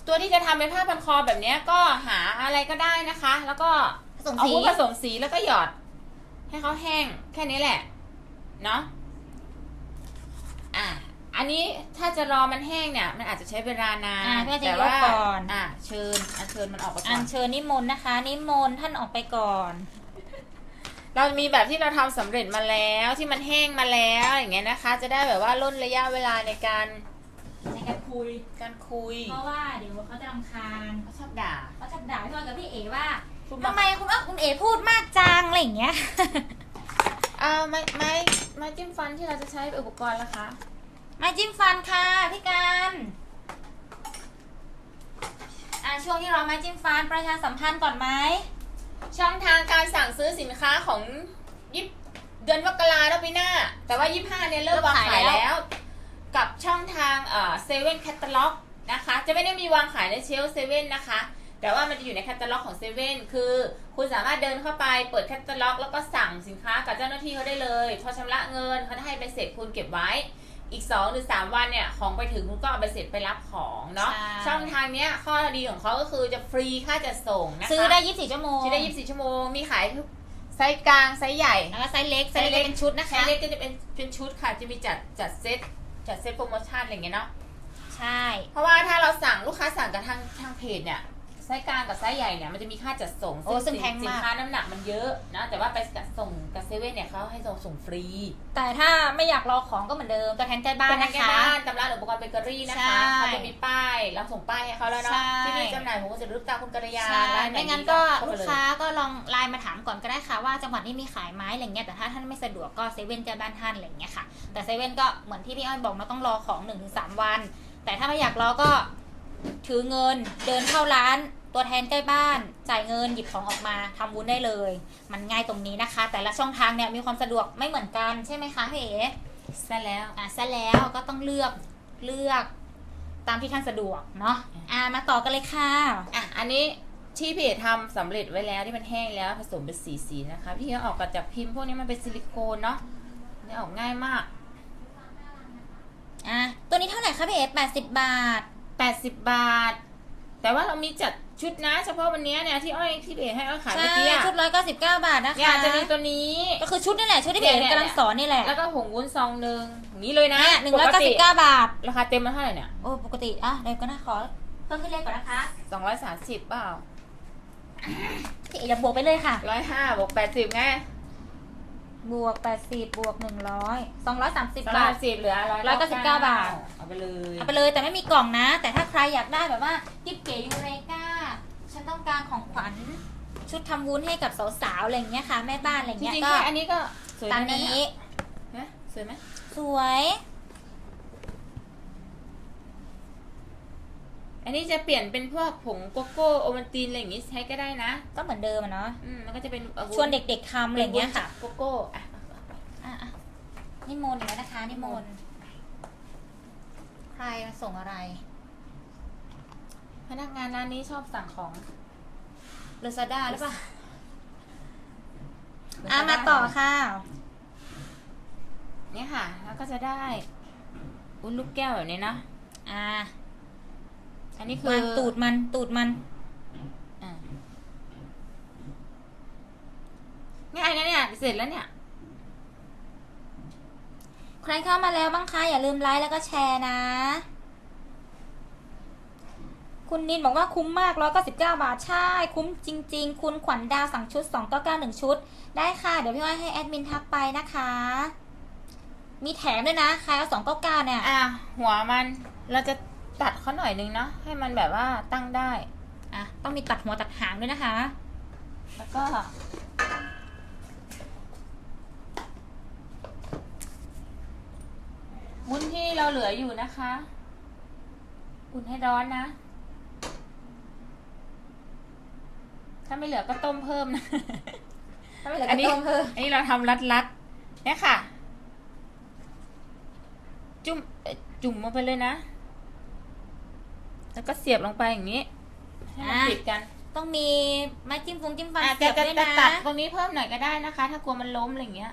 Speaker 2: ตัวที่จะทำเป็นผ้าพันคอแบบเนี้ยก็หาอะไรก็ได้นะคะ แล้วก็
Speaker 1: ผสม
Speaker 2: เอา
Speaker 1: สี
Speaker 2: วุ้นผสมสีแล้วก็หยอด ให้เขาแห้งแค่นี้แหละ เนาะอะอันนี้ถ้าจะรอมันแห้งเนี่ย มันอาจจะใช้เวลานาน
Speaker 1: อ่าเพื่อจะ
Speaker 2: แต่
Speaker 1: ยก
Speaker 2: ว่า
Speaker 1: ก่อน
Speaker 2: อะเชิญอัญเชิญมันออกไปก่
Speaker 1: อั
Speaker 2: อน
Speaker 1: ญเชิญนิมนต์นะคะ นิมนต์ท่านออกไปก่อน
Speaker 2: เรามีแบบที่เราทำสำเร็จมาแล้วที่มันแห้งมาแล้วอย่างเงี้ยนะคะ จะได้แบบว่าลดระยะเวลาในการ
Speaker 1: ในการคุย
Speaker 2: การคุย
Speaker 1: เพราะว่าเดี๋ยวเขาจะรำคาญ
Speaker 2: เขาชอบด่า
Speaker 1: เขาจะด่าพี่อ้อยกับพี่เอว่า
Speaker 2: พูด
Speaker 1: ทำไมคุณอ้อยคุณเอพูดมากจังอะไรอย่างเงี้ย
Speaker 2: อ่าไม้ไม้ไม้จิ้มฟันที่เราจะใช้เป็นอุปกรณ์ละคะ
Speaker 1: มาจิ้มฟันค่ะพี่การอ่าช่วงที่เรามาจิ้มฟันประชาสัมพันธ์ก่อนไหม
Speaker 2: ช่องทางการสั่งซื้อสินค้าของยิบเดือนมกราแล้วปีหน้า แต่ว่ายี่ห้าเนี่ยเริ่มวางขายแล้ว กับช่องทางเอ่อเซเว่นแคตตาล็อกนะคะ จะไม่ได้มีวางขายในเชลเซเว่นนะคะ แต่ว่ามันจะอยู่ในแคตตาล็อกของเซเว่นคือคุณสามารถเดินเข้าไปเปิดแคตตาล็อกแล้วก็สั่งสินค้ากับเจ้าหน้าที่เขาได้เลย พอชำระเงินเขาจะให้ใบเสร็จคุณเก็บไว้ อีก 2 หรือ 3 วันเนี่ยของไปถึงคุณก็เอาใบเสร็จไปรับของเนาะ
Speaker 1: ใช่
Speaker 2: ช่องทางเนี้ยข้อดีของเขาก็คือจะฟรีค่าจัดส่งนะคะ
Speaker 1: ซื้อได้ 24 ชั่วโมง
Speaker 2: ซื้อได้ 24 ชั่วโมง มีขายทุกไซส์กลางไซส์ใหญ่
Speaker 1: แล้วก็ไซส์เล็ก ไซส์เล็กจะเป็นชุดนะคะไซ
Speaker 2: ส์เล็กก็จะเป็นเป็นชุดค่ะ จะมีจัดจัดเซต จัดเซตโปรโมชั่นอะไรอย่างเงี้ยเนาะ
Speaker 1: ใช่
Speaker 2: เพราะว่าถ้าเราสั่งลูกค้าสั่งกับทางทางเพจเนี่ย ไซส์กลางกับไซส์ใหญ่เนี่ยมันจะมีค่าจัดส่ง
Speaker 1: โอ้ซึ่งแพง
Speaker 2: สิน
Speaker 1: มาก
Speaker 2: ค้าน้ำหนักมันเยอะนะ แต่ว่าไปจัดส่งกับเซเว่นเนี่ยเขาให้ส่งส่งฟรี
Speaker 1: แต่ถ้าไม่อยากรอของก็เหมือนเดิมตัวแทนใกล้บ้าน
Speaker 2: เป็น
Speaker 1: นะ
Speaker 2: แค่
Speaker 1: คะ
Speaker 2: บ้านตำร้านอุปกรณ์เบเกอรี่นะ
Speaker 1: ใช่
Speaker 2: คะเขาจะมีป้ายเราส่งป้ายให้เขาแล้วเนาะ
Speaker 1: ใช่
Speaker 2: ที่นี่จำหน่ายผมก็จะรูปตามคุณกัลยา
Speaker 1: ใช่
Speaker 2: ร้านหน
Speaker 1: ไม่งั้น
Speaker 2: ดี
Speaker 1: ก็
Speaker 2: เข้ไป
Speaker 1: ลูก
Speaker 2: เย
Speaker 1: ค้าก็ลองไลน์มาถามก่อนก็ได้ค่ะว่าจังหวัดนี้มีขายไหมอะไรเงี้ยแต่ถ้าท่านไม่สะดวกก็เซเว่นใกล้บ้านท่านอะไรเงี้ยค่ะ แต่เซเว่นก็เหมือนที่พี่อ้อยบอกเราต้องรอของ1นถึงสวัน แต่ถ้าไม่อยากรอก็ ถือเงินเดินเข้าร้าน ตัวแทนใกล้บ้าน จ่ายเงินหยิบของออกมาทำวุ้นได้เลย มันง่ายตรงนี้นะคะ แต่ละช่องทางเนี่ยมีความสะดวกไม่เหมือนกันใช่ไหมคะพี่เอ๋
Speaker 2: ซะแล้ว
Speaker 1: อะซะแล้วก็ต้องเลือกเลือกตามที่ท่านสะดวกเนาะอะมาต่อกันเลยค่ะ
Speaker 2: อะอันนี้ที่เพจทำสำเร็จไว้แล้วที่มันแห้งแล้วผสมเป็นสีสีๆนะคะพี่ก็ออกมาจากพิมพ์พวกนี้มันเป็นซิลิโคนเนาะนี่ออกง่ายมาก
Speaker 1: อะตัวนี้เท่าไหร่คะพี่เอ๋แปดสิบบาท
Speaker 2: 80 บาท แต่ว่าเรามีจัดชุดนะ เฉพาะวันนี้เนี่ยที่อ้อยที่เพจให้อ้อยขาย
Speaker 1: ใช่
Speaker 2: เมื่อกี้อะ
Speaker 1: ชุดร้อยเก้าสิบเก้าบาทนะคะ
Speaker 2: เนี่ยจะมีตัวนี้
Speaker 1: ก็คือชุดนี่แหละชุดที่พี่เอ๋
Speaker 2: เนี่ย
Speaker 1: กำลังสอนนี่แหละ
Speaker 2: แล้วก็ผงวุ้นซองหนึ่งอย่างนี้เลยนะ
Speaker 1: เนี่ยหนึ่งร้อยเก้าสิบเก้าบาท
Speaker 2: ราคาเต็มมันเท่าไหร่เนี่ย
Speaker 1: โอ้ปกติอะเดี๋ยวก็น่าขอเพิ่มขึ้นเลขก่อนนะคะ
Speaker 2: 230เปล่า
Speaker 1: พี่เอ๋อย่าบวกไปเลยค่ะ
Speaker 2: 105บวก80ไง
Speaker 1: บวกแปดสิบบวกหนึ่งร้อยสองร้อยสามสิบ
Speaker 2: สองร้
Speaker 1: บา
Speaker 2: อย
Speaker 1: ท
Speaker 2: สิบเหลือร้อย
Speaker 1: ร้อยเก้าสิบเก้าบาท
Speaker 2: เอาไปเลย
Speaker 1: เอาไปเลยแต่ไม่มีกล่องนะ แต่ถ้าใครอยากได้แบบว่ากิ๊บเก๋ยูเรกาฉันต้องการของขวัญชุดทำวุ้นให้กับสาวๆอะไรอย่างเงี้ยค่ะ แม่บ้านอะไร
Speaker 2: จ
Speaker 1: เงี้ย
Speaker 2: ริงๆ
Speaker 1: ก็
Speaker 2: แค่อันนี้ก็สวย
Speaker 1: ตาม
Speaker 2: แล้วะ
Speaker 1: นี้
Speaker 2: เยสวยไหม
Speaker 1: สวย
Speaker 2: อันนี้จะเปลี่ยนเป็นพวกผงโกโก้โอวัลตินอะไรอย่างงี้ใช้ก็ได้นะ
Speaker 1: ก็เหมือนเดิมอะเนาะ
Speaker 2: อืมมันก็จะเป็นอาวุธ
Speaker 1: ชวนเด็กๆทำอะไรอย่างเงี้ยค่ะ
Speaker 2: โกโก้อะ
Speaker 1: อะอะนิมนต์อีกแล้วนะคะนิมนต์ใครมาส่งอะไร
Speaker 2: พนักงานร้านนี้ชอบสั่งของ
Speaker 1: ล a ซาด้าหรือเปล่าอะมาต่อค่ะ
Speaker 2: เนี่ยค่ะ แล้วก็จะได้ อุ้นลูกแก้วแบบนี้นะ
Speaker 1: อะ
Speaker 2: อันนี้คื
Speaker 1: มา
Speaker 2: อ
Speaker 1: ตูดมันตูดมัน
Speaker 2: อะง่ายนะเนี่ย เสร็จแล้วเนี่ย
Speaker 1: ใครเข้ามาแล้วบ้างคะอย่าลืมไลค์แล้วก็แชร์นะ คุณนินบอกว่าคุ้มมากร้อยก็สิบเก้าบาท ใช่ คุ้มจริง ๆ คุณขวัญดาวสั่งชุดสองเก้าเก้าหนึ่งชุด ได้ค่ะ เดี๋ยวพี่อ้อยให้แอดมินทักไปนะคะ มีแถมด้วยนะ ใครเอาสองเก้าเก้าเนี่ย
Speaker 2: อะ หัวมันเราจะ ตัดเขาหน่อยนึงเนาะให้มันแบบว่าตั้งได้
Speaker 1: อะต้องมีตัดหัวตัดหางด้วยนะคะ
Speaker 2: แล้วก็ วุ้นที่เราเหลืออยู่นะคะ อุ่นให้ร้อนนะ ถ้าไม่เหลือก็ต้มเพิ่มนะ
Speaker 1: ถ้าไม่เหลือ
Speaker 2: อั
Speaker 1: ก็
Speaker 2: นนี้
Speaker 1: ต้มเพิ่ม
Speaker 2: อันนี้เราทำรัดรัดๆเนี่ยค่ะ จุ่มเอ่อจุ่มลงไปเลยนะ แล้วก็เสียบลงไปอย่างนี้ให้มันติดกัน
Speaker 1: ต้องมีไม้จิ้มฟงจิ้มฟัน
Speaker 2: อาจ
Speaker 1: เสี
Speaker 2: จะ
Speaker 1: ยบ
Speaker 2: จะ
Speaker 1: ด้วย
Speaker 2: จะ
Speaker 1: นะ
Speaker 2: ตัดตรงนี้เพิ่มหน่อยก็ได้นะคะ ถ้ากลัวมันล้มอะไรอย่างเงี้ย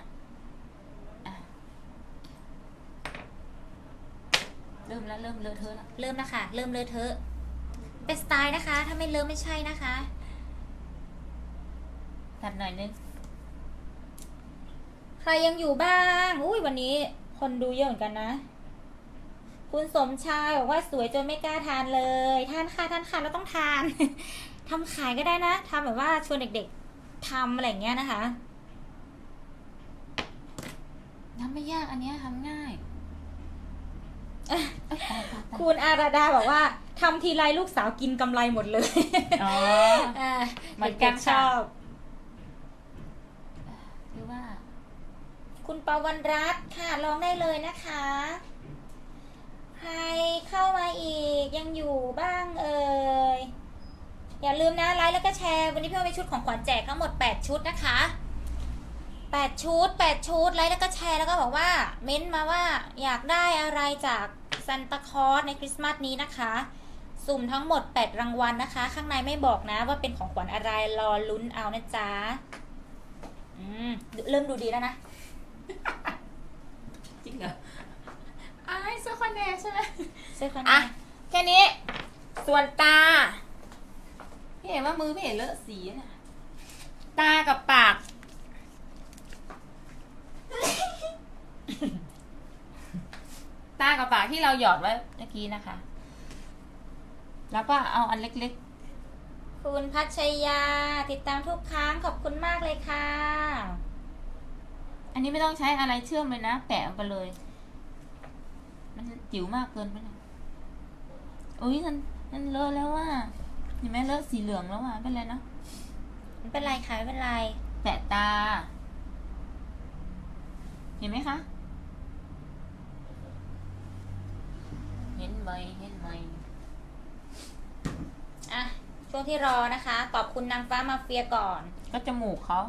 Speaker 2: อะเริ่มแล้วเริ่มเลอะเทอะแล้ว
Speaker 1: เริ่มแล้วค่ะ เริ่มเลอะเทอะเป็นสไตล์นะคะ ถ้าไม่เริ่มไม่ใช่นะคะ
Speaker 2: ตัดหน่อยนึง
Speaker 1: ใครยังอยู่บ้าง อุ้ยวันนี้คนดูเยอะเหมือนกันนะ คุณสมชายบอกว่าสวยจนไม่กล้าทานเลยทานค่ะทานค่ะเราต้องทานทำขายก็ได้นะทำแบบว่าชวนเด็กๆทำอะไรอย่างเงี้ยนะคะ
Speaker 2: ทำไม่ยากอันเนี้ยทำง่ายเอ้ยตายตายตาย
Speaker 1: คุณอาราดาบอกว่าทำทีไรลูกสาวกินกำไรหมดเลย
Speaker 2: อ๋อ
Speaker 1: อ่า
Speaker 2: เหมือนกัน
Speaker 1: ด็ๆช
Speaker 2: ค่ะ
Speaker 1: อบ
Speaker 2: หรือว่า
Speaker 1: คุณปวันรัตน์ค่ะลองได้เลยนะคะ ใครเข้ามาอีกยังอยู่บ้างเอ่ยอย่าลืมนะไลค์แล้วก็แชร์วันนี้พี่เอาไปชุดของขวัญแจกทั้งหมด 8 ชุดนะคะ 8 ชุด 8 ชุดไลค์แล้วก็แชร์แล้วก็บอกว่า เม้นต์มาว่าอยากได้อะไรจากซันตาคลอสในคริสต์มาสนี้นะคะ สุ่มทั้งหมด 8 รางวัลนะคะ ข้างในไม่บอกนะว่าเป็นของขวัญอะไรรอลุ้นเอานะจ๊ะอืมเริ่มดูดีแล้วนะ
Speaker 2: จริงเหรอ เสื้อคอนแนใช่ไหม
Speaker 1: เสื้อคอน
Speaker 2: อะแค่นี้ ส่วนตา พี่เห็นว่ามือพี่เห็นเลอะสีน่ะตากับปาก ตากับปากที่เราหยอดไว้เมื่อกี้นะคะ แล้วก็เอาอันเล็ก
Speaker 1: คุณพัชยา ติดตามทุกครั้งขอบคุณมากเลยค่ะ
Speaker 2: ๆอันนี้ไม่ต้องใช้อะไรเชื่อมเลยนะ แปะลงไปเลย มันจิ๋วมากเกินไปหน่อยอุ้ยมันมันเลอะแล้วว่าเห็นไหมเลอะสีเหลืองแล้วอะเป็นไรเนาะ
Speaker 1: ไม่เป็นไรค่ะไม่เป็นไร
Speaker 2: แปะตา เห็นไหมคะ เห็นไหมเห็นไหม
Speaker 1: อะช่วงที่รอนะคะ ตอบคุณนางฟ้ามาเฟียก่อน
Speaker 2: ก็จมูกเขา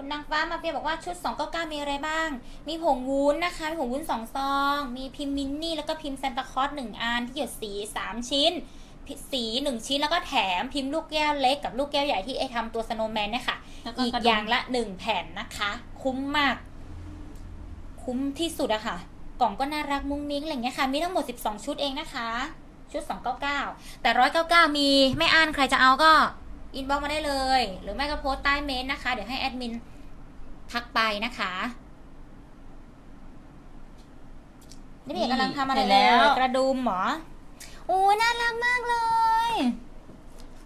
Speaker 1: คุณนางฟ้ามาเฟียบอกว่าชุด 299 มีอะไรบ้าง มีผงวุ้นนะคะ มีผงวุ้นสองซอง มีพิมพ์มินนี่ แล้วก็พิมพ์ซานตาคลอสหนึ่งอันที่หยดสี 3 ชิ้น สีหนึ่งชิ้นแล้วก็แถพิมพ์ลูกแก้วเล็กกับลูกแก้วใหญ่ที่ไอทำตัว snowman เนี่ยค่ะ
Speaker 2: แล้วก็
Speaker 1: อีก
Speaker 2: กระดุม
Speaker 1: อย่างละหนึ่งแผ่นนะคะ คุ้มมาก คุ้มที่สุดอะค่ะ กล่องก็น่ารักมุ้งมิ้งอะไรอย่างเงี้ยค่ะ มีทั้งหมด 12 ชุดเองนะคะ ชุด 299 แต่ 199 มีไม่อ่านใครจะเอาก็ inbox มาได้เลย หรือไม่ก็โพสต์ใต้เมนต์นะคะ เดี๋ยวให้แอดมินทักไปนะคะนี่พี่เอกกำลังทำอะไร
Speaker 2: เสร็จ
Speaker 1: เล
Speaker 2: แล้วเล
Speaker 1: ยกระดุมเหรอโอ้ยน่ารักมากเลย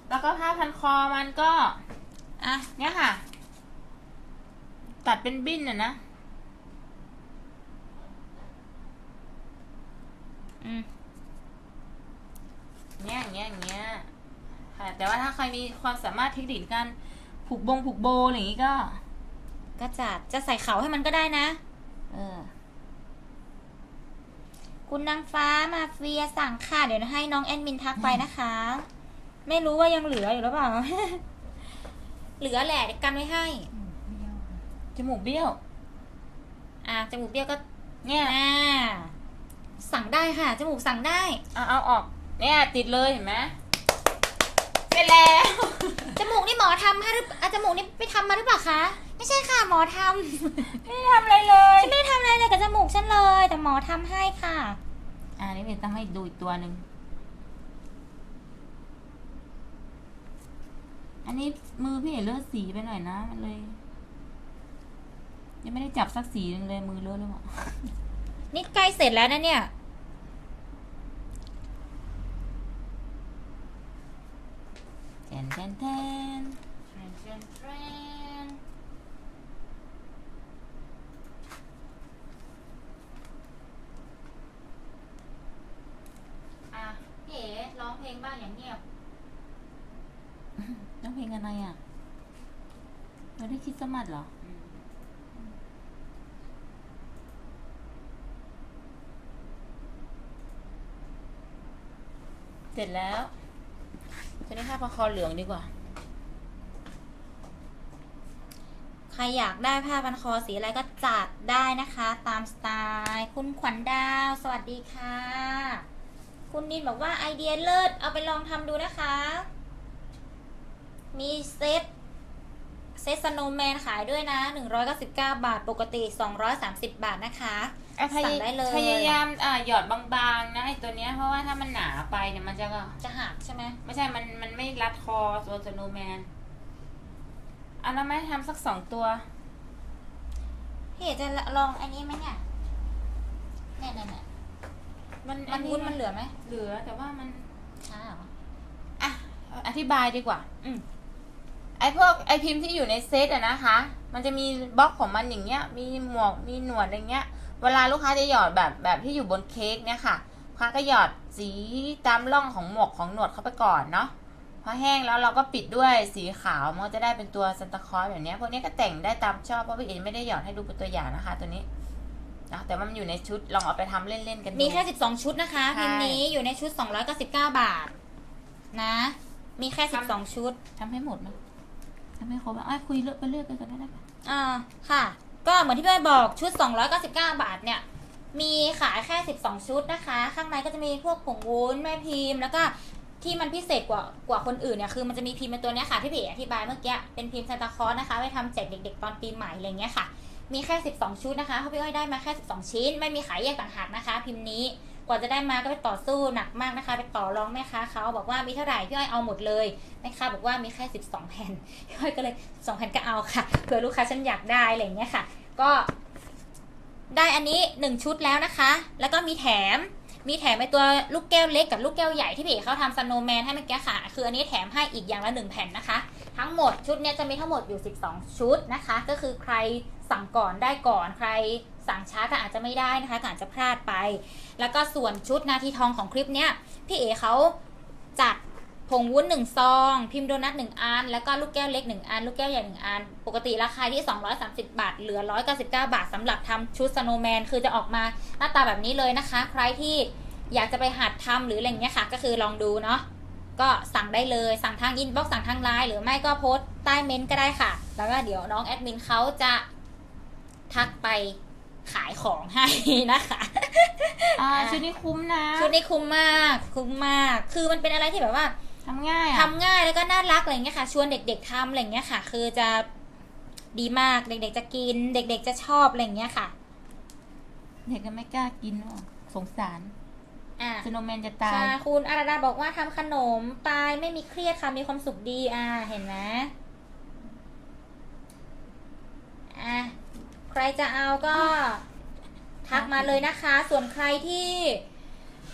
Speaker 2: แล้วก็ผ้าพันคอมันก็
Speaker 1: อะ
Speaker 2: เนี่ยค่ะ ตัดเป็นบิ้นอะนะ
Speaker 1: อืม
Speaker 2: เนี้ยอย่างเงี้ยอย่างเงี้ย ค่ะแต่ว่าถ้าใครมีความสามารถเทคนิคการผูกบงผูกโบอะไรอย่างงี้ก็
Speaker 1: ก็จัดจะใส่เขาให้มันก็ได้นะ
Speaker 2: เออ
Speaker 1: คุณนางฟ้ามาเฟียสั่งค่ะ เดี๋ยวให้น้องแอดมินทักไปนะคะ ไม่รู้ว่ายังเหลืออยู่หรือเปล่า เหลือแหละเดี๋ยวกันไว้ให้
Speaker 2: จมูกเบี้ยว
Speaker 1: อะจมูกเบี้ยวก็
Speaker 2: เนี่ย
Speaker 1: อ่าสั่งได้ค่ะ จมูกสั่งได้
Speaker 2: เอาเอาออก เนี่ย ติดเลยเห็นไหมเสร็จ แล้ว
Speaker 1: จมูกนี่หมอทำให้หรืออะจมูกนี่ไปทำมาหรือเปล่าคะ ไม่ใช่ค่ะหมอทำ
Speaker 2: ไม่ได้ทำอะไรเลย
Speaker 1: ฉันไม่ได้ทำอะไรเลยกับจมูกฉันเลย แต่หมอทำให้ค่ะ
Speaker 2: อ่านี่เป็นต้องให้ดูอีกตัวหนึ่ง อันนี้มือพี่เห็นเลือดสีไปหน่อยนะมันเลย ยังไม่ได้จับสักสีหนึงเลยมือเลอะเลยว่ะ
Speaker 1: นี่ใกล้เสร็จแล้วนะเนี่ย ทน
Speaker 2: แทนแทนแทนแทนแทน
Speaker 1: อะพี่เอ๋ร้องเพลงบ้างอย่างเงียบ
Speaker 2: ร้องเพลงอะไรอะไม่ได้คิดสต์มัดเหรอ เสร็จแล้ว ตัวนี้ผ้าพันคอเหลืองดีกว่า
Speaker 1: ใครอยากได้ผ้าพันคอสีอะไรก็จัดได้นะคะ ตามสไตล์คุณขวัญดาว สวัสดีค่ะ คุณนินบอกว่าไอเดียเลิศ เอาไปลองทำดูนะคะ มีเซตเซตสโนแมนขายด้วยนะ 199 บาท ปกติ 230 บาทนะคะ
Speaker 2: อะพย
Speaker 1: สั่งได้เลย
Speaker 2: พยายามอ่าหยอดบางๆนะไอตัวเนี้ยเพราะว่าถ้ามันหนาไปเนี่ยมันจะก็
Speaker 1: จะหักใช่ไหม
Speaker 2: ไม่ใช่มันมันไม่รัดคอตัวสโนว์แมนอันนั้นไม่ทำสักสองตัว
Speaker 1: พี่เอ๋จะลองอันนี้ไหมเนี่ยเนี่ยเนี่ยเนี่ย
Speaker 2: มัน
Speaker 1: มันวุ้นมันเหลือไหม
Speaker 2: เหลือ แต่ว่ามัน
Speaker 1: ช้าเหรอ
Speaker 2: อะอธิบายดีกว่า
Speaker 1: อืม
Speaker 2: ไอพวกไอพิมพ์ที่อยู่ในเซตอะนะคะ มันจะมีบล็อกของมันอย่างเงี้ย มีหมวก มีหนวดอะไรเงี้ย เวลาลูกค้าจะหยอดแบบแบบที่อยู่บนเค้กเนี่ยค่ะลูกค้าก็หยอดสีตามร่องของหมวกของหนวดเข้าไปก่อนเนาะพอแห้งแล้วเราก็ปิดด้วยสีขาวมันก็จะได้เป็นตัวซันตาคลอสแบบเนี้ยพวกนี้ก็แต่งได้ตามชอบเพราะพี่เอ็นไม่ได้หยอดให้ดูเป็นตัวอย่างนะคะ ตัวนี้นะแต่ว่ามันอยู่ในชุดลองเอาไปทำเล่นๆกันดู
Speaker 1: มีแค่ 12 ชุดนะคะ
Speaker 2: ใช่
Speaker 1: พิมพ์นี้อยู่ในชุด 299 บาท นะ มีแค่ 12 ชุด
Speaker 2: ทำให้หมดไหมทำให้ครบอะคุยเลือกไปเลือกกันก่อนได้ไหม
Speaker 1: อ่าค่ะ ก็เหมือนที่พี่อ้อยบอกชุด 299 บาทเนี่ย มีขายแค่ 12 ชุดนะคะ ข้างในก็จะมีพวกผงวุ้นแม่พิมพ์ แล้วก็ที่มันพิเศษกว่ากว่าคนอื่นเนี่ยคือมันจะมีพิมพ์เป็นตัวนี้ค่ะที่พี่เออธิบายเมื่อกี้เป็นพิมพ์ซานตาคลอสนะคะไว้ทำแจกเด็ก ๆ ตอนปีใหม่อะไรเงี้ยค่ะ มีแค่ 12 ชุดนะคะเพราะพี่อ้อยได้มาแค่ 12 ชิ้น ไม่มีขายแยกต่างหากนะคะ พิมพ์นี้ ว่าจะได้มาก็ไปต่อสู้หนักมากนะคะ ไปต่อรองแม่ค้าเขาบอกว่ามีเท่าไหร่พี่อ้อยเอาหมดเลยแม่ค้าบอกว่ามีแค่12 แผ่นพี่อ้อยก็เลย12แผ่นก็เอาค่ะเผื่อลูกค้าฉันอยากได้อะไรอย่างเงี้ยค่ะ ก็ได้อันนี้ 1 ชุดแล้วนะคะ แล้วก็มีแถมมีแถมไอตัวลูกแก้วเล็กกับลูกแก้วใหญ่ที่พี่เอกเขาทำสโนว์แมนให้เมื่อกี้ค่ะ คืออันนี้แถมให้อีกอย่างละหนึ่งแผ่นนะคะ ทั้งหมดชุดเนี้ยจะมีทั้งหมดอยู่ 12 ชุดนะคะ ก็คือใครสั่งก่อนได้ก่อนใคร สั่งช้าก็อาจจะไม่ได้นะคะก็อาจจะพลาดไป แล้วก็ส่วนชุดนาทีทองของคลิปเนี้ยพี่เอเขาจัดผงวุ้นหนึ่งซอง พิมพ์โดนัทหนึ่งอัน แล้วก็ลูกแก้วเล็กหนึ่งอัน ลูกแก้วใหญ่หนึ่งอัน ปกติราคาที่ 230 บาท เหลือ 199 บาทสำหรับทำชุด snowman คือจะออกมาหน้าตาแบบนี้เลยนะคะ ใครที่อยากจะไปหัดทำหรืออะไรเงี้ยค่ะ ก็คือลองดูเนาะ ก็สั่งได้เลย สั่งทาง inbox สั่งทางไลน์ หรือไม่ก็โพสต์ใต้เมนต์ก็ได้ค่ะ แล้วก็เดี๋ยวน้องแอดมินเขาจะทักไป ขายของให้นะคะ
Speaker 2: อ่าชุดนี้คุ้มนะ
Speaker 1: ชุดนี้คุ้มมากคุ้มมาก คือมันเป็นอะไรที่แบบว่า
Speaker 2: ทำง่าย
Speaker 1: ทำ
Speaker 2: อะ
Speaker 1: ง่ายแล้วก็น่ารักอะไรเงี้ยค่ะ ชวนเด็ก ๆทำอะไรเงี้ยค่ะ คือจะดีมากเด็ก ๆ จะกิน เด็ก ๆ จะชอบอะไรเงี้ยค่ะ
Speaker 2: เด็กก็ไม่กล้ากินหรอกสงสาร
Speaker 1: อ่า
Speaker 2: สโนว์แมนจะตาย
Speaker 1: ใช่คุณอาราดาบอกว่าทำขนมตายไม่มีเครียดค่ะมีความสุขดีอ่าเห็นไหมอะ ใครจะเอาก็ทักมาเลยนะคะ ส่วนใครที่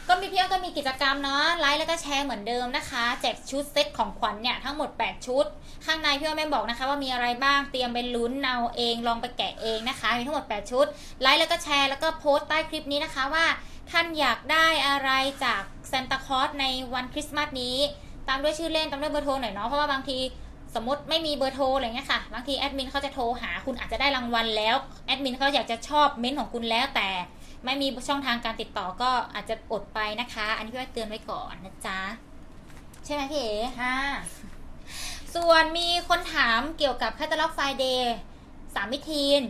Speaker 1: ก็มีพี่อ้อยก็มีกิจกรรมเนาะไลค์แล้วก็แชร์เหมือนเดิมนะคะแจกชุดเซตของขวัญเนี่ยทั้งหมด 8 ชุด ข้างในพี่อ้อยไม่บอกนะคะ ว่ามีอะไรบ้างเตรียมไปลุ้นเอาเองลองไปแกะเองนะคะมีทั้งหมด 8 ชุดไลค์แล้วก็แชร์แล้วก็โพสต์ใต้คลิปนี้นะคะว่าท่านอยากได้อะไรจากซานตาคลอสในวันคริสต์มาสนี้ ตามด้วยชื่อเล่นตามด้วยเบอร์โทรหน่อยเนาะเพราะว่าบางทีส มมติไม่มีเบอร์โทรอะไรเงี้ยค่ะบางทีแอดมินเขาจะโทรหาคุณอาจจะได้รางวัลแล้วแอดมินเขาอยากจะชอบเม้นต์ของคุณแล้วแต่ไม่มีช่องทางการติดต่อก็อาจจะอดไปนะคะ อันนี้พี่ว่าเตือนไว้ก่อนนะจ๊ะ ใช่ไหมพี่เอ๋
Speaker 2: ค่ะ
Speaker 1: ส่วนมีคนถามเกี่ยวกับ Catalog Friday สามมิทีน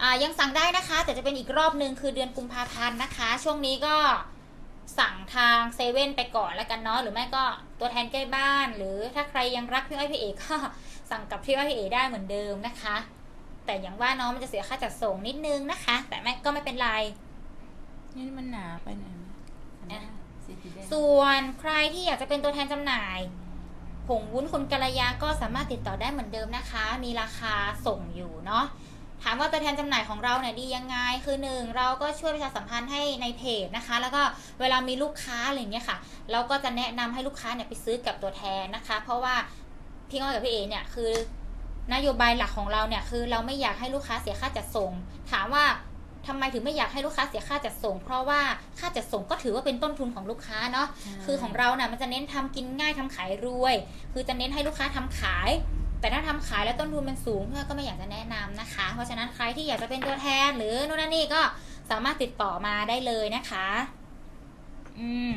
Speaker 1: อ่ายังสั่งได้นะคะ แต่จะเป็นอีกรอบหนึ่งคือเดือนกุมภาพันธ์นะคะ ช่วงนี้ก็ สั่งทางเซเว่นไปก่อนแล้วกันเนาะหรือไม่ก็ตัวแทนใกล้บ้าน หรือถ้าใครยังรักพี่อ้อยพี่เอกก็สั่งกับพี่อ้อยพี่เอกได้เหมือนเดิมนะคะ แต่อย่างว่าเน้องมันจะเสียค่าจัดส่งนิดนึงนะคะ แต่ไม่ก็ไม่เป็นไร
Speaker 2: นี่มันหนาไปหน่อยไหม
Speaker 1: อะ
Speaker 2: สีแดง
Speaker 1: ส่วนใครที่อยากจะเป็นตัวแทนจำหน่ายผงวุ้นคุณกัลยาก็สามารถติดต่อได้เหมือนเดิมนะคะ มีราคาส่งอยู่เนาะ ถามว่าตัวแทนจำหน่ายของเราเนี่ยดียังไง คือหนึ่งเราก็ช่วยประชาสัมพันธ์ให้ในเพจนะคะ แล้วก็เวลามีลูกค้าอะไรอย่างเงี้ยค่ะ เราก็จะแนะนำให้ลูกค้าเนี่ยไปซื้อกับตัวแทนนะคะ เพราะว่าพี่อ้อยกับพี่เอเนี่ยคือนโยบายหลักของเราเนี่ยคือเราไม่อยากให้ลูกค้าเสียค่าจัดส่ง ถามว่าทำไมถึงไม่อยากให้ลูกค้าเสียค่าจัดส่ง เพราะว่าค่าจัดส่งก็ถือว่าเป็นต้นทุนของลูกค้าเนาะคือของเราเนี่ยมันจะเน้นทำกินง่ายทำขายรวย คือจะเน้นให้ลูกค้าทำขาย แต่ถ้าทำขายแล้วต้นทุนมันสูงเพื่อก็ไม่อยากจะแนะนำนะคะ เพราะฉะนั้นใครที่อยากจะเป็นตัวแทนหรือนู่นนั่นนี่ก็สามารถติดต่อมาได้เลยนะคะ อืม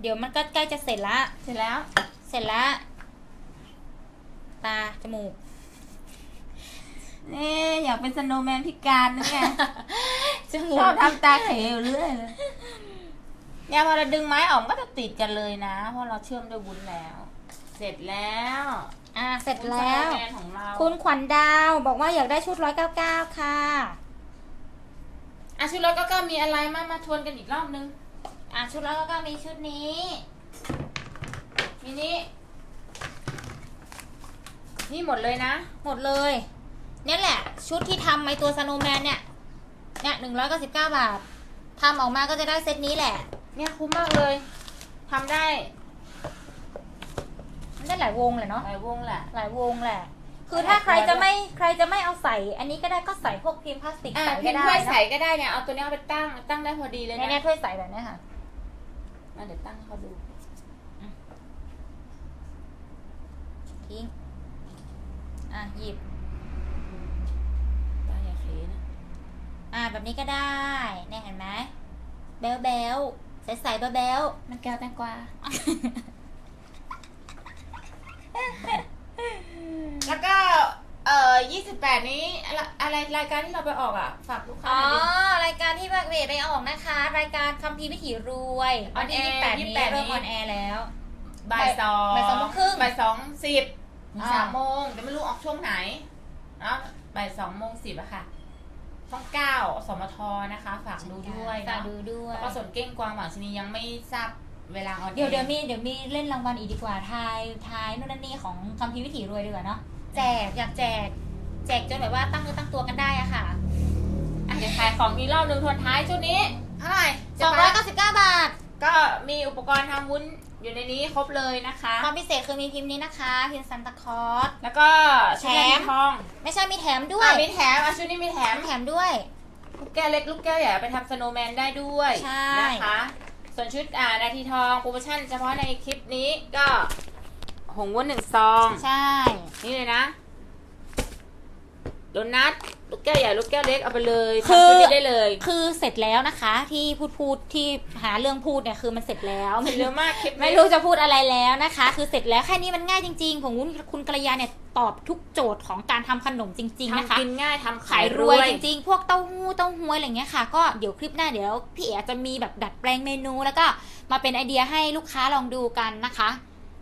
Speaker 1: เดี๋ยวมันก็ใกล้จะเสร็จละ
Speaker 2: เสร็จแล้ว
Speaker 1: เสร็จละ ตา จมูก
Speaker 2: เอ๊อยากเป็นสโนว์แมนพิการนึก
Speaker 1: ไง
Speaker 2: ชอบทำตาเขยอยู่เรื่อยเลยเนี่ยพอเราดึงไม้ออกก็ ติดกันเลยนะ เพราะเราเชื่อมด้วยวุ้นแล้ว เสร็จแล้ว
Speaker 1: อ่าเสร็จแล้ว
Speaker 2: สโนว์มนของเรา
Speaker 1: คุณขวัญดาวบอกว่าอยากได้ชุดร้อยเก้าเก้าค่ะ
Speaker 2: อะชุดรถก็ก็มีอะไรมามาทวนกันอีกรอบนึง
Speaker 1: อ่าชุดร้อยเก้าเก้ามีชุดนี้
Speaker 2: มินินี่หมดเลยนะ
Speaker 1: หมดเลยเนี่ยแหละ ชุดที่ทำไอตัวสโนว์แมนเนี่ย เนี่ยหนึ่งร้อยเก้าสิบเก้าบาททำออกมาก็จะได้เซตนี้แหละ
Speaker 2: เนี่ยคุ้มมากเลย ทำได้
Speaker 1: มันได้หลายวงเลยเนาะ
Speaker 2: หลายวงแหละ
Speaker 1: หลายวงแหละ คือถ้าใครจะไม่ใครจะไม่เอาใส่ อันนี้ก็ได้ก็ใส่พวกพิมพ์พลาสติก
Speaker 2: อะ
Speaker 1: ใส่
Speaker 2: พิ
Speaker 1: ก็
Speaker 2: มพ์
Speaker 1: ได้
Speaker 2: ถ้วย
Speaker 1: นะ
Speaker 2: ใส่ก็ได้เนี่ย เอาตัวเนี้ยเอาไปตั้ง ตั้งได้พอดีเลย
Speaker 1: ใน
Speaker 2: นะ
Speaker 1: เนี้ถ้วยใส่แบบเนี้ยค่ะ
Speaker 2: มาเดี๋ยวตั้งให้เขาดู
Speaker 1: ทิ้ง อะหยิบ
Speaker 2: ตาอย่าเขนะ
Speaker 1: อะแบบนี้ก็ได้เนี่ยเห็นไหมแบลแบลใส่ ใส่แบลแบล
Speaker 2: มันแก้วแตงกวาแล้วก็เอ่อยี่สิบแปดนี้อะไรอะไรรายการที่เราไปออกอะ ฝากลูกค้า
Speaker 1: อ๋อ
Speaker 2: หน่อยดิ
Speaker 1: รายการที่แบบเวทไปออกนะคะ รายการคำพีร์วิถีรวยวันที่
Speaker 2: ออน
Speaker 1: ยี่
Speaker 2: แอ
Speaker 1: สิ
Speaker 2: ร์
Speaker 1: บแปดนี้
Speaker 2: 28
Speaker 1: เริ่ม
Speaker 2: นี้
Speaker 1: ออนแอร์แล้ว
Speaker 2: บ่ายสอง
Speaker 1: บ่ายสองโมงครึ่ง
Speaker 2: บ่ายสองสิบถึง
Speaker 1: อ่า
Speaker 2: สามโมงแต่ไม่รู้ออกช่วงไหนเนาะบ่ายสองโมงสิบอะค่ะ ช่องเก้าอสมทนะคะ ฝากดูด้วย
Speaker 1: ฝาก
Speaker 2: เนาะ
Speaker 1: ดูด้วย
Speaker 2: แล้วก็ส่วนเก้งกวางหวังชะนียังไม่ทราบเวลา on air
Speaker 1: เดี๋ยวเดี๋ยวมีเดี๋ยวมีเล่นรางวัลอีกดีกว่าทายทายนู่นนั่นนี่ของคัมภีร์วิถีรวยดีกว่าเนาะแจกอยากแจก แจกจนแบบว่าตั้งเนื้อตั้งตัวกันได้อะค่ะ
Speaker 2: อะเดี๋ยวขายของอีกรอบหนึ่งทวนท้ายชุดนี้เท่าไหร่
Speaker 1: สองร้อยเก้าสิบเก้าบาท
Speaker 2: ก็มีอุปกรณ์ทำวุ้น อยู่ในนี้ครบเลยนะคะ
Speaker 1: ความพิเศษคือมีพิมพ์นี้นะคะพิมพ์ซันตาคลอส
Speaker 2: แล้วก็ชุด
Speaker 1: แถ
Speaker 2: แร
Speaker 1: ม
Speaker 2: กทอง
Speaker 1: ไม่ใช่มีแถมด้วย
Speaker 2: อะมีแถมอะชุดนี้มีแถม
Speaker 1: แถมด้วย
Speaker 2: ลูกแก้วเล็กลูกแก้วใหญ่ไปทำ snowman ได้ด้วย
Speaker 1: ใช่
Speaker 2: นะคะ ส่วนชุดอ่านาทีทองโปรโมชั่นเฉพาะในคลิปนี้ก็ผงวุ้นหนึ่งซอง
Speaker 1: ใช่ นี่
Speaker 2: นี่เลยนะ โดนัทลูกแก้วใหญ่ลูกแก้วเล็กเอาไปเลย
Speaker 1: คือ
Speaker 2: ทำชุดนี้ได้เลย
Speaker 1: คือเสร็จแล้วนะคะ ที่พูดพูดที่หาเรื่องพูดเนี่ยคือมันเสร็จแล้ว
Speaker 2: มันเร็วมากคลิปนี้
Speaker 1: ไม่รู้จะพูดอะไรแล้วนะคะ คือเสร็จแล้วแค่นี้มันง่ายจริงๆผมวุ้นคุณกระยาเนี่ยตอบทุกโจทย์ของการทำขนมจริง ๆ นะคะ
Speaker 2: ทำกินง่ายทำ
Speaker 1: ขา
Speaker 2: ขายย
Speaker 1: ร
Speaker 2: ร
Speaker 1: ว
Speaker 2: วยย
Speaker 1: จริงๆ พวกเต้าหู้เต้าหวยอะไรเงี้ยค่ะ ก็เดี๋ยวคลิปหน้าเดี๋ยวพี่เอ๋อาจจะมีแบบดัดแปลงเมนูแล้วก็มาเป็นไอเดียให้ลูกค้าลองดูกันนะคะ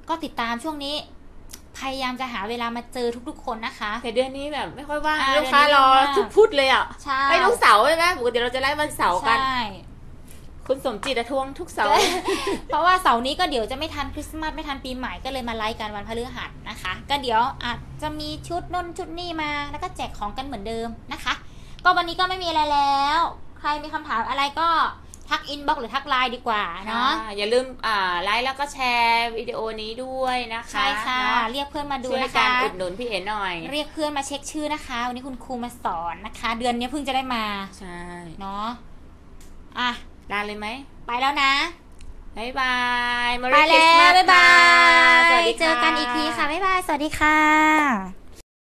Speaker 1: ก็ติดตามช่วงนี้ พยายามจะหาเวลามาเจอทุกๆคนนะคะ
Speaker 2: แต่เดือนนี้แบบไม่ค่อยว่าง
Speaker 1: อ่า
Speaker 2: ลูกค้ารอ
Speaker 1: เดือนนี้ว่าง
Speaker 2: ทุกพุธเลยอะ
Speaker 1: ใช่
Speaker 2: ไอ้ทุกเสาร์ใช่ไหมปกติเราจะไล่วันเสาร์กัน
Speaker 1: ใช่
Speaker 2: คุณสมจิตอะทวงทุกเสาร์
Speaker 1: เพราะว่าเสาร์นี้ก็เดี๋ยวจะไม่ทันคริสต์มาสไม่ทันปีใหม่ก็เลยมาไลฟ์กันวันพฤหัสนะคะ ก็เดี๋ยวอาจจะมีชุดนั้นชุดนี่มา แล้วก็แจกของกันเหมือนเดิมนะคะ ก็วันนี้ก็ไม่มีอะไรแล้ว ใครมีคำถามอะไรก็ ทัก inbox หรือทักไลน์ดีกว่าเนาะ
Speaker 2: อ่อย่าลืมอ่าไลค์แล้วก็แชร์วิดีโอนี้ด้วยนะคะ
Speaker 1: ใช่ค่ะ
Speaker 2: เนาะ
Speaker 1: เรียกเพื่อนมาดู
Speaker 2: ช่วยกัน
Speaker 1: นะ
Speaker 2: กั
Speaker 1: คะ
Speaker 2: นอุดหนุนพี่เอ๋หน่อย
Speaker 1: เรียกเพื่อนมาเช็คชื่อนะคะ วันนี้คุณครูมาสอนนะคะ เดือนนี้เพิ่งจะได้มา
Speaker 2: ใช่
Speaker 1: เนาะอะ
Speaker 2: ลาเลยไหม
Speaker 1: ไปแล้วนะ
Speaker 2: บ๊ายบาย
Speaker 1: ไปแล้วบ๊ายบาย
Speaker 2: สวัสดีค่ะ
Speaker 1: เจอกันอีกทีค่ะบ๊ายบายสวัสดีค่ะ